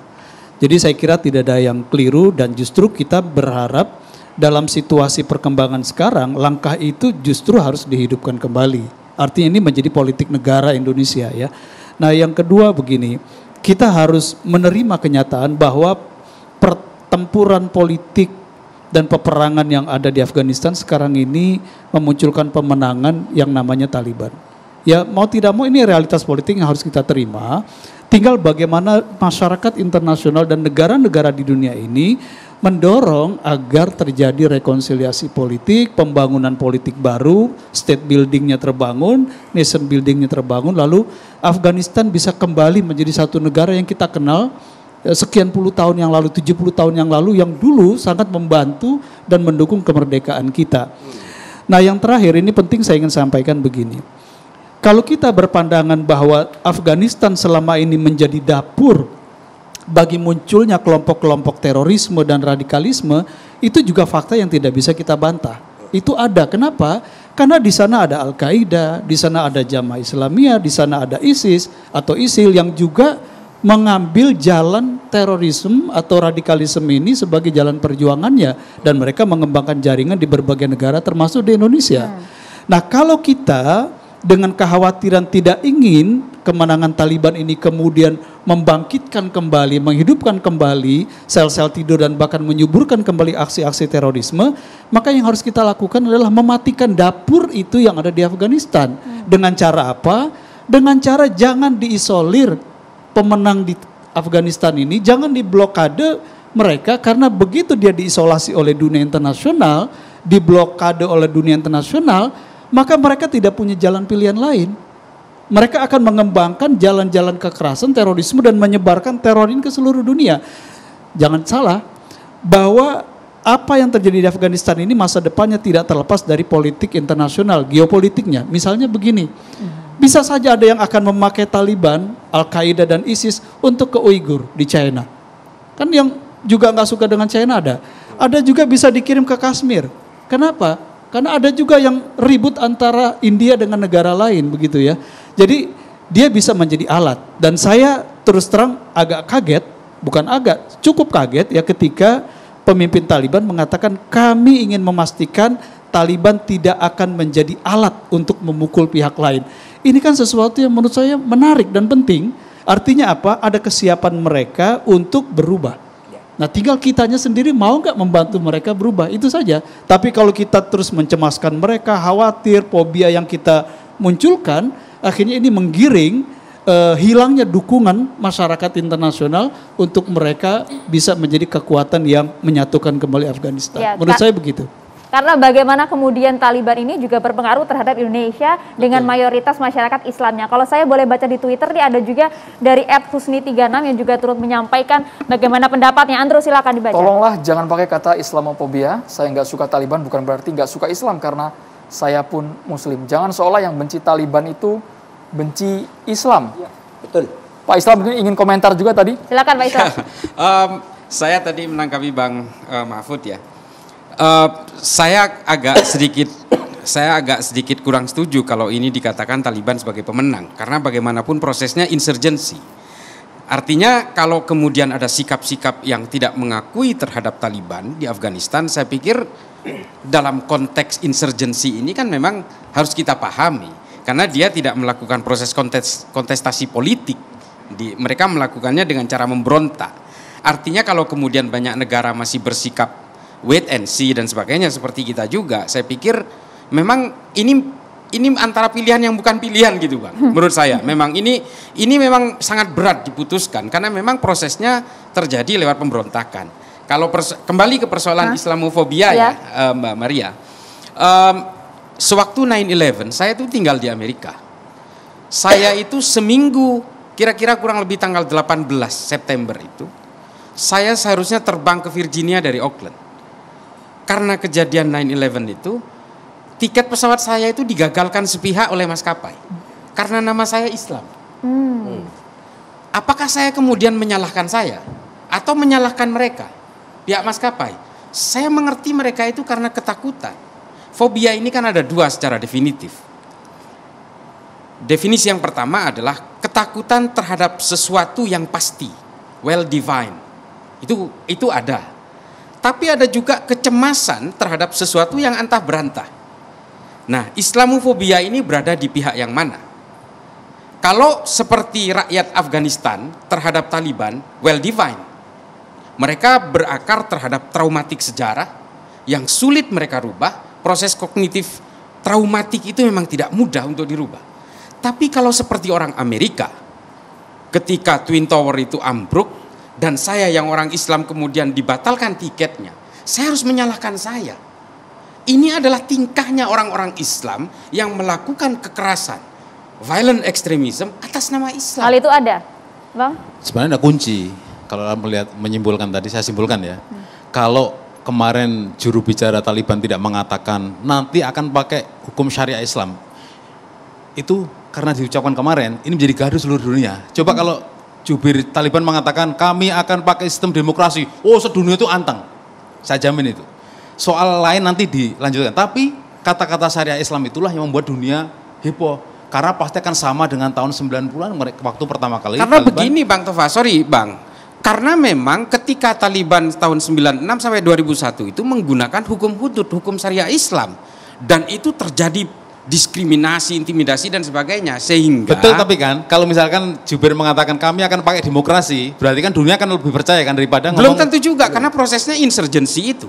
Jadi saya kira tidak ada yang keliru dan justru kita berharap dalam situasi perkembangan sekarang langkah itu justru harus dihidupkan kembali. Artinya ini menjadi politik negara Indonesia ya. Nah, yang kedua begini, kita harus menerima kenyataan bahwa pertempuran politik dan peperangan yang ada di Afghanistan sekarang ini memunculkan pemenangan yang namanya Taliban. Ya mau tidak mau ini realitas politik yang harus kita terima. Tinggal bagaimana masyarakat internasional dan negara-negara di dunia ini mendorong agar terjadi rekonsiliasi politik, pembangunan politik baru, state buildingnya terbangun, nation buildingnya terbangun, lalu Afghanistan bisa kembali menjadi satu negara yang kita kenal eh, sekian puluh tahun yang lalu, 70 tahun yang lalu yang dulu sangat membantu dan mendukung kemerdekaan kita. Nah yang terakhir ini penting saya ingin sampaikan begini. Kalau kita berpandangan bahwa Afghanistan selama ini menjadi dapur bagi munculnya kelompok-kelompok terorisme dan radikalisme, itu juga fakta yang tidak bisa kita bantah. Itu ada. Kenapa? Karena di sana ada Al-Qaeda, di sana ada Jamaah Islamiyah, di sana ada ISIS atau ISIL yang juga mengambil jalan terorisme atau radikalisme ini sebagai jalan perjuangannya dan mereka mengembangkan jaringan di berbagai negara termasuk di Indonesia. Nah, kalau kita dengan kekhawatiran tidak ingin kemenangan Taliban ini kemudian membangkitkan kembali, menghidupkan kembali sel-sel tidur dan bahkan menyuburkan kembali aksi-aksi terorisme, maka yang harus kita lakukan adalah mematikan dapur itu yang ada di Afghanistan. Dengan cara apa? Dengan cara jangan diisolir pemenang di Afghanistan ini, jangan diblokade mereka karena begitu dia diisolasi oleh dunia internasional, diblokade oleh dunia internasional, maka mereka tidak punya jalan pilihan lain. Mereka akan mengembangkan jalan-jalan kekerasan, terorisme dan menyebarkan teror ini ke seluruh dunia. Jangan salah bahwa apa yang terjadi di Afghanistan ini masa depannya tidak terlepas dari politik internasional, geopolitiknya. Misalnya begini, bisa saja ada yang akan memakai Taliban, Al-Qaeda dan ISIS untuk ke Uighur di China. Kan yang juga nggak suka dengan China ada. Ada juga bisa dikirim ke Kashmir. Kenapa? Karena ada juga yang ribut antara India dengan negara lain begitu ya. Jadi dia bisa menjadi alat dan saya terus terang agak kaget, bukan agak, cukup kaget ya ketika pemimpin Taliban mengatakan kami ingin memastikan Taliban tidak akan menjadi alat untuk memukul pihak lain. Ini kan sesuatu yang menurut saya menarik dan penting. Artinya apa? Ada kesiapan mereka untuk berubah. Nah tinggal kitanya sendiri mau nggak membantu mereka berubah itu saja. Tapi kalau kita terus mencemaskan mereka, khawatir, fobia yang kita munculkan, akhirnya ini menggiring eh, hilangnya dukungan masyarakat internasional untuk mereka bisa menjadi kekuatan yang menyatukan kembali Afghanistan. Ya, Menurut saya begitu. Karena bagaimana kemudian Taliban ini juga berpengaruh terhadap Indonesia dengan mayoritas masyarakat Islamnya. Kalau saya boleh baca di Twitter nih ada juga dari @husni36 yang juga turut menyampaikan bagaimana pendapatnya. Andro silakan dibaca. Tolonglah jangan pakai kata Islamophobia. Saya nggak suka Taliban bukan berarti nggak suka Islam karena saya pun Muslim. Jangan seolah yang benci Taliban itu benci Islam. Betul. Pak Islam mungkin ingin komentar juga tadi. Silakan Pak Islam. Em, saya tadi menangkapi Bang eh, Mahfud ya. Eh, saya agak sedikit saya agak sedikit kurang setuju kalau ini dikatakan Taliban sebagai pemenang karena bagaimanapun prosesnya insurgency. Artinya kalau kemudian ada sikap-sikap yang tidak mengakui terhadap Taliban di Afghanistan, saya pikir dalam konteks insurgency ini kan memang harus kita pahami karena dia tidak melakukan proses kontes, kontestasi politik. Di, mereka melakukannya dengan cara memberontak. Artinya kalau kemudian banyak negara masih bersikap wait and see dan sebagainya seperti kita juga, saya pikir memang ini ini antara pilihan yang bukan pilihan gitu bang. Menurut saya, memang ini ini memang sangat berat diputuskan karena memang prosesnya terjadi lewat pemberontakan. Kalau kembali ke persoalan Islamofobia ya, eh, Mbak Maria, Em, sewaktu 9/11 saya tuh tinggal di Amerika. Saya itu seminggu kira-kira kurang lebih tanggal 18 September itu saya seharusnya terbang ke Virginia dari Oakland. Karena kejadian 9/11 itu tiket pesawat saya itu digagalkan sepihak oleh maskapai karena nama saya Islam. Hmm. Apakah saya kemudian menyalahkan saya atau menyalahkan mereka pihak maskapai? Saya mengerti mereka itu karena ketakutan. Fobia ini kan ada dua secara definitif. Definisi yang pertama adalah ketakutan terhadap sesuatu yang pasti, well divine. Itu itu ada. Tapi ada juga kecemasan terhadap sesuatu yang antah berantah. Nah, Islamofobia ini berada di pihak yang mana? Kalau seperti rakyat Afghanistan terhadap Taliban, well divine. Mereka berakar terhadap traumatik sejarah yang sulit mereka rubah. Proses kognitif traumatik itu memang tidak mudah untuk dirubah. Tapi kalau seperti orang Amerika, ketika Twin Tower itu ambruk dan saya yang orang Islam kemudian dibatalkan tiketnya, saya harus menyalahkan saya. Ini adalah tingkahnya orang-orang Islam yang melakukan kekerasan, violent extremism atas nama Islam. Hal itu ada, Bang? Sebenarnya ada kunci. Kalau melihat menyimpulkan tadi saya simpulkan ya. Kalau kemarin juru bicara Taliban tidak mengatakan nanti akan pakai hukum syariah Islam. Itu karena diucapkan kemarin ini menjadi gaduh seluruh dunia. Coba kalau jubir Taliban mengatakan kami akan pakai sistem demokrasi, oh sedunia itu anteng. Saya jamin itu. Soal lain nanti dilanjutkan. Tapi kata-kata syariah Islam itulah yang membuat dunia heboh. Karena pasti akan sama dengan tahun 90-an mereka- waktu pertama kali Karena Taliban- begini Bang Tova, sorry Bang. Karena memang ketika Taliban tahun 96 sampai 2001 itu menggunakan hukum hudud, hukum syariah Islam. Dan itu terjadi diskriminasi, intimidasi dan sebagainya. Sehingga Betul tapi kan kalau misalkan jubir mengatakan kami akan pakai demokrasi, berarti kan dunia akan lebih percaya kan daripada belum ngomong tentu juga karena prosesnya insurgency itu.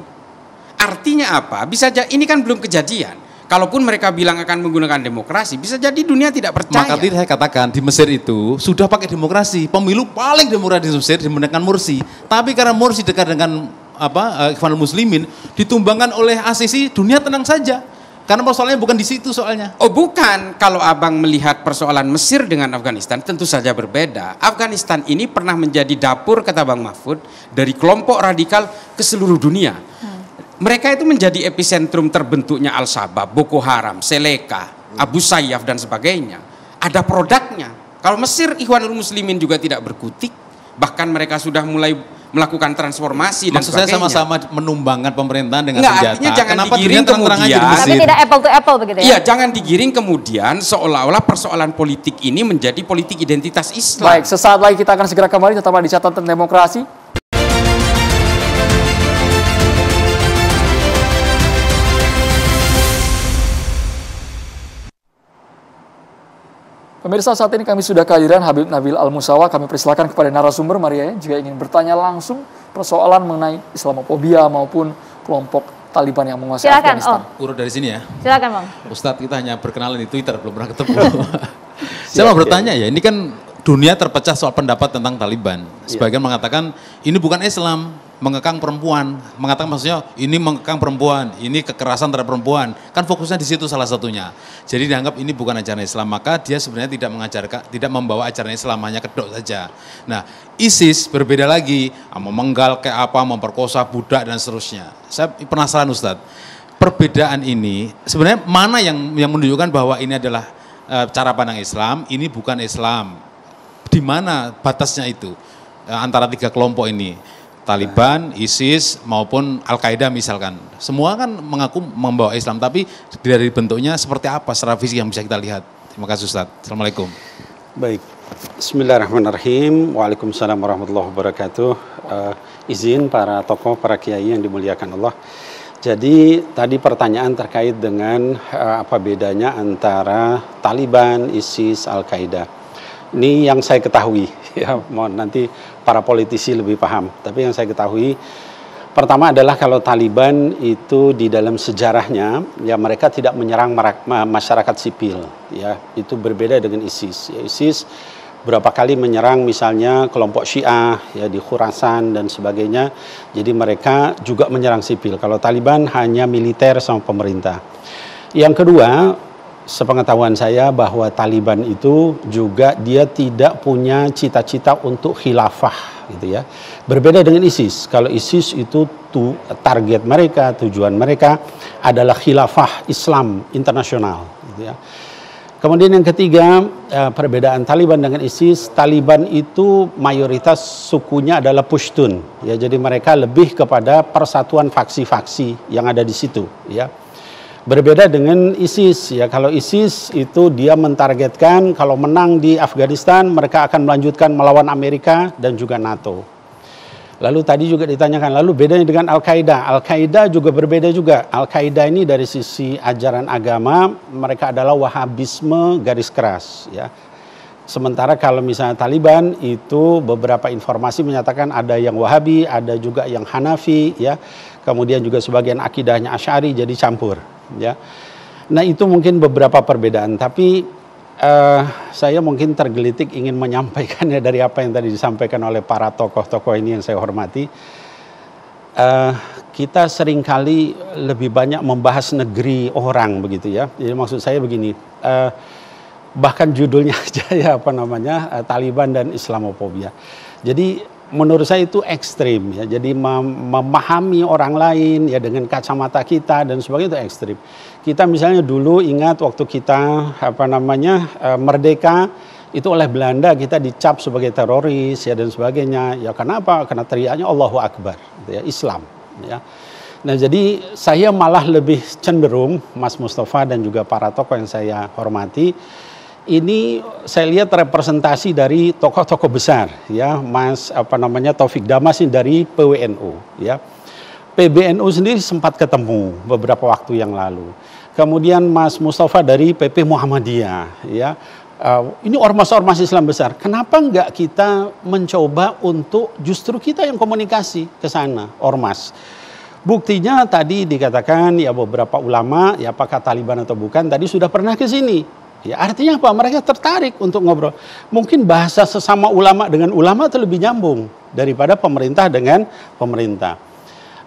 Artinya apa? Bisa ja- ini kan belum kejadian. Kalaupun mereka bilang akan menggunakan demokrasi, bisa jadi dunia tidak percaya. Maka tadi saya katakan di Mesir itu sudah pakai demokrasi. Pemilu paling demokratis di Mesir dimenangkan Mursi. Tapi karena Mursi dekat dengan apa eh, Ikhwanul Muslimin ditumbangkan oleh ACC, dunia tenang saja. Karena persoalannya bukan di situ soalnya. Oh bukan, kalau abang melihat persoalan Mesir dengan Afghanistan tentu saja berbeda. Afghanistan ini pernah menjadi dapur kata Bang Mahfud dari kelompok radikal ke seluruh dunia. Mereka itu menjadi epicentrum terbentuknya Al-Shabaab, Boko Haram, Seleka, Abu Sayyaf dan sebagainya. Ada produknya. Kalau Mesir Ikhwanul Muslimin juga tidak berkutik, bahkan mereka sudah mulai melakukan transformasi dan Maksud saya sama-sama menumbangkan pemerintahan dengan Enggak, senjata. artinya jangan Kenapa digiring kemudian. Tapi tidak apple to apple begitu ya? Iya, jangan digiring kemudian seolah-olah persoalan politik ini menjadi politik identitas Islam. Baik, sesaat lagi kita akan segera kembali tetaplah di catatan demokrasi. Pemirsa saat ini kami sudah kehadiran Habib Nabil Al Musawa. Kami persilakan kepada narasumber Maria ya, jika ingin bertanya langsung persoalan mengenai Islamophobia maupun kelompok Taliban yang menguasai Silakan, Afghanistan. Urut dari sini ya. Silakan Bang. Ustadz kita hanya berkenalan di Twitter, belum pernah ketemu. Saya mau bertanya ya, ini kan dunia terpecah soal pendapat tentang Taliban. Sebagian mengatakan ini bukan Islam, mengekang perempuan. Mengatakan maksudnya ini mengekang perempuan, ini kekerasan terhadap perempuan. Kan fokusnya di situ salah satunya. Jadi dianggap ini bukan ajaran Islam, maka dia sebenarnya tidak mengajarkan, tidak membawa ajaran Islam, hanya kedok saja. Nah, ISIS berbeda lagi, memenggal kayak apa, memperkosa budak dan seterusnya. Saya penasaran Ustadz, perbedaan ini sebenarnya mana yang yang menunjukkan bahwa ini adalah eh, cara pandang Islam, ini bukan Islam. Di mana batasnya itu eh, antara tiga kelompok ini? Taliban, ISIS maupun Al-Qaeda misalkan. Semua kan mengaku membawa Islam, tapi dari bentuknya seperti apa secara fisik yang bisa kita lihat. Terima kasih Ustaz. Assalamualaikum. Baik. Bismillahirrahmanirrahim. Waalaikumsalam warahmatullahi wabarakatuh. Eh, izin para tokoh, para kiai yang dimuliakan Allah. Jadi tadi pertanyaan terkait dengan eh, apa bedanya antara Taliban, ISIS, Al-Qaeda. Ini yang saya ketahui ya, mohon nanti para politisi lebih paham. Tapi yang saya ketahui pertama adalah kalau Taliban itu di dalam sejarahnya ya mereka tidak menyerang masyarakat sipil ya. Itu berbeda dengan ISIS. Ya, ISIS berapa kali menyerang misalnya kelompok Syiah ya di Khurasan dan sebagainya. Jadi mereka juga menyerang sipil. Kalau Taliban hanya militer sama pemerintah. Yang kedua, sepengetahuan saya bahwa Taliban itu juga dia tidak punya cita-cita untuk khilafah gitu ya. Berbeda dengan ISIS. Kalau ISIS itu tu, target mereka, tujuan mereka adalah khilafah Islam internasional gitu ya. Kemudian yang ketiga, eh, perbedaan Taliban dengan ISIS, Taliban itu mayoritas sukunya adalah Pushtun. Ya, jadi mereka lebih kepada persatuan faksi-faksi yang ada di situ, ya. Berbeda dengan ISIS ya. Kalau ISIS itu dia mentargetkan kalau menang di Afghanistan mereka akan melanjutkan melawan Amerika dan juga NATO. Lalu tadi juga ditanyakan lalu bedanya dengan Al-Qaeda. Al-Qaeda juga berbeda juga. Al-Qaeda ini dari sisi ajaran agama mereka adalah Wahabisme garis keras ya. Sementara kalau misalnya Taliban itu beberapa informasi menyatakan ada yang Wahabi, ada juga yang Hanafi ya. Kemudian juga sebagian akidahnya Asy'ari jadi campur ya. Nah, itu mungkin beberapa perbedaan tapi eh, saya mungkin tergelitik ingin menyampaikannya dari apa yang tadi disampaikan oleh para tokoh-tokoh ini yang saya hormati. Eh, kita sering kali lebih banyak membahas negeri orang begitu ya. Jadi maksud saya begini, eh, bahkan judulnya aja ya apa namanya eh, Taliban dan Islamophobia. Jadi menurut saya itu ekstrim ya. Jadi mem- memahami orang lain ya dengan kacamata kita dan sebagainya itu ekstrim. Kita misalnya dulu ingat waktu kita apa namanya eh, merdeka itu oleh Belanda kita dicap sebagai teroris ya dan sebagainya. Ya kenapa? Karena teriaknya Allahu Akbar gitu ya, Islam ya. Nah jadi saya malah lebih cenderung Mas Mustafa dan juga para tokoh yang saya hormati ini saya lihat representasi dari tokoh-tokoh besar ya Mas apa namanya Taufik Damas ini dari PWNU ya PBNU sendiri sempat ketemu beberapa waktu yang lalu kemudian Mas Mustafa dari PP Muhammadiyah ya Uh, ini ormas-ormas Islam besar. Kenapa enggak kita mencoba untuk justru kita yang komunikasi ke sana, ormas? Buktinya tadi dikatakan ya beberapa ulama, ya apakah Taliban atau bukan, tadi sudah pernah ke sini. Ya artinya apa? Mereka tertarik untuk ngobrol. Mungkin bahasa sesama ulama dengan ulama itu lebih nyambung daripada pemerintah dengan pemerintah.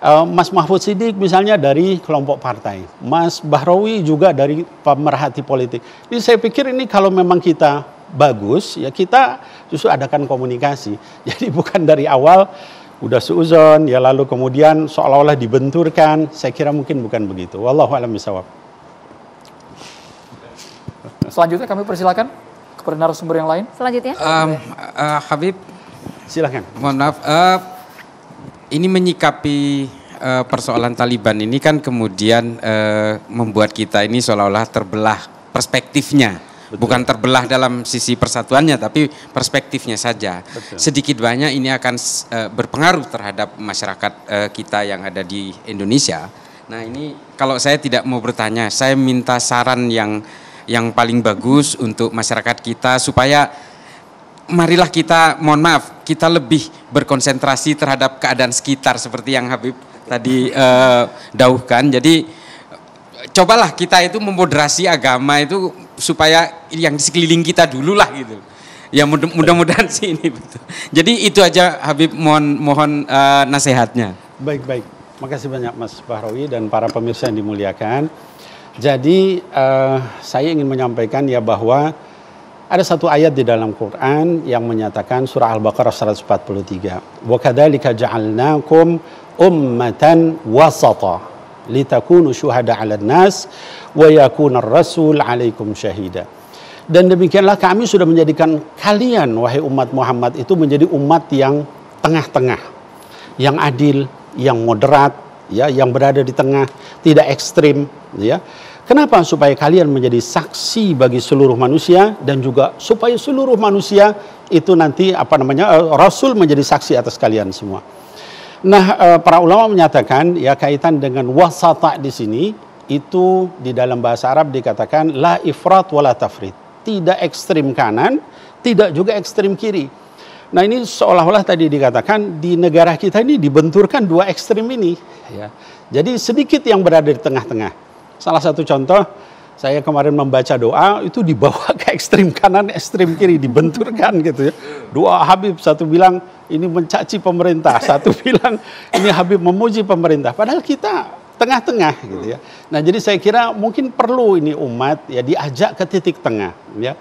Uh, Mas Mahfud Sidik misalnya dari kelompok partai, Mas Bahrawi juga dari pemerhati politik. Jadi saya pikir ini kalau memang kita bagus, ya kita justru adakan komunikasi. Jadi bukan dari awal udah seuzon, ya lalu kemudian seolah-olah dibenturkan. Saya kira mungkin bukan begitu. Wallahu a'lam. Selanjutnya kami persilakan kepada narasumber yang lain. Selanjutnya. Um, uh, Habib, silakan. Mohon maaf, uh, ini menyikapi uh, persoalan Taliban ini kan kemudian uh, membuat kita ini seolah-olah terbelah perspektifnya. Bukan terbelah dalam sisi persatuannya, tapi perspektifnya saja. Betul. Sedikit banyak ini akan uh, berpengaruh terhadap masyarakat uh, kita yang ada di Indonesia. Nah ini kalau saya tidak mau bertanya, saya minta saran yang yang paling bagus untuk masyarakat kita supaya marilah kita mohon maaf kita lebih berkonsentrasi terhadap keadaan sekitar seperti yang Habib tadi eh, dauhkan. Jadi cobalah kita itu memoderasi agama itu supaya yang di sekeliling kita dulu lah gitu. Ya mudah- mudah-mudahan sih ini betul. Jadi itu aja Habib mohon mohon eh, nasihatnya. Baik, baik. Makasih banyak Mas Bahrawi dan para pemirsa yang dimuliakan. Jadi eh, saya ingin menyampaikan ya bahwa ada satu ayat di dalam Quran yang menyatakan surah Al-Baqarah 143. Wa kadzalika ja'alnakum ummatan wasata litakunu syuhada 'alan nas wa yakuna ar-rasul 'alaikum syahida. Dan demikianlah kami sudah menjadikan kalian wahai umat Muhammad itu menjadi umat yang tengah-tengah, yang adil, yang moderat, ya, yang berada di tengah, tidak ekstrim, ya. Kenapa? Supaya kalian menjadi saksi bagi seluruh manusia dan juga supaya seluruh manusia itu nanti apa namanya eh, Rasul menjadi saksi atas kalian semua. Nah, eh, para ulama menyatakan ya kaitan dengan wasata di sini itu di dalam bahasa Arab dikatakan la ifrat wala tafrit. Tidak ekstrim kanan, tidak juga ekstrim kiri. Nah, ini seolah-olah tadi dikatakan di negara kita ini dibenturkan dua ekstrim ini ya. Jadi sedikit yang berada di tengah-tengah. Salah satu contoh saya kemarin membaca doa itu dibawa ke ekstrim kanan, ekstrim kiri, dibenturkan gitu ya. Doa Habib satu bilang ini mencaci pemerintah, satu bilang ini Habib memuji pemerintah. Padahal kita tengah-tengah gitu ya. Nah, jadi saya kira mungkin perlu ini umat ya diajak ke titik tengah ya.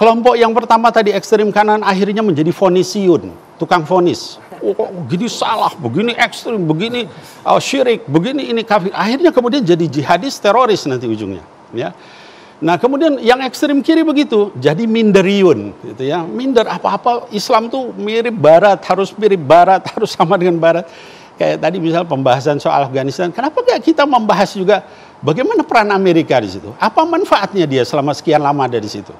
Kelompok yang pertama tadi ekstrim kanan akhirnya menjadi fonisiun, tukang fonis. Oh, kok begini salah, begini ekstrim, begini uh, syirik, begini ini kafir. Akhirnya kemudian jadi jihadis teroris nanti ujungnya, ya. Nah, kemudian yang ekstrim kiri begitu, jadi minderiun gitu ya. Minder apa-apa Islam tuh mirip barat, harus mirip barat, harus sama dengan barat. Kayak tadi misal pembahasan soal Afghanistan, kenapa nggak kita membahas juga bagaimana peran Amerika di situ? Apa manfaatnya dia selama sekian lama ada di situ?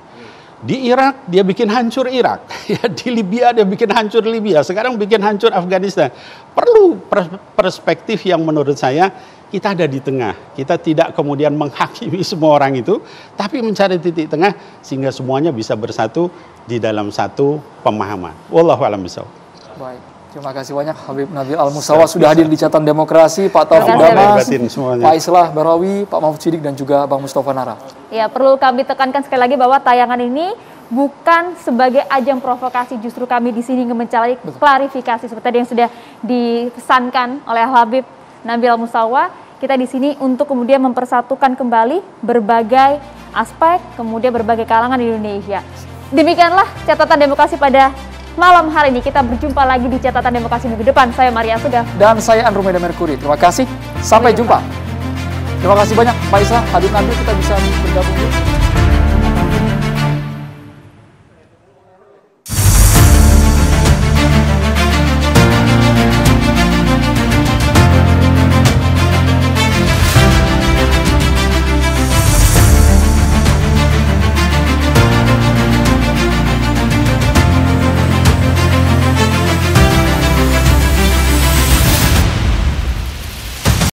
Di Irak dia bikin hancur Irak, ya di Libya dia bikin hancur Libya, sekarang bikin hancur Afghanistan. Perlu pers- perspektif yang menurut saya kita ada di tengah. Kita tidak kemudian menghakimi semua orang itu, tapi mencari titik tengah sehingga semuanya bisa bersatu di dalam satu pemahaman. Wallahu a'lam. Baik, terima kasih banyak Habib Nabil Al Musawa sudah hadir di catatan demokrasi, Pak Taufik Damas. Pak Islah Barawi, Pak Mahfud Sidik dan juga Bang Mustafa Nara. Ya, perlu kami tekankan sekali lagi bahwa tayangan ini bukan sebagai ajang provokasi, justru kami di sini ingin mencari klarifikasi seperti tadi yang sudah dipesankan oleh Habib Nabil Musawa. Kita di sini untuk kemudian mempersatukan kembali berbagai aspek, kemudian berbagai kalangan di Indonesia. Demikianlah catatan demokrasi pada malam hari ini. Kita berjumpa lagi di catatan demokrasi minggu depan. Saya Maria Sudah. Dan saya Andromeda Merkuri. Terima kasih. Sampai jumpa. Terima kasih banyak Pak Isa, Hadir Nabil kita bisa bergabung.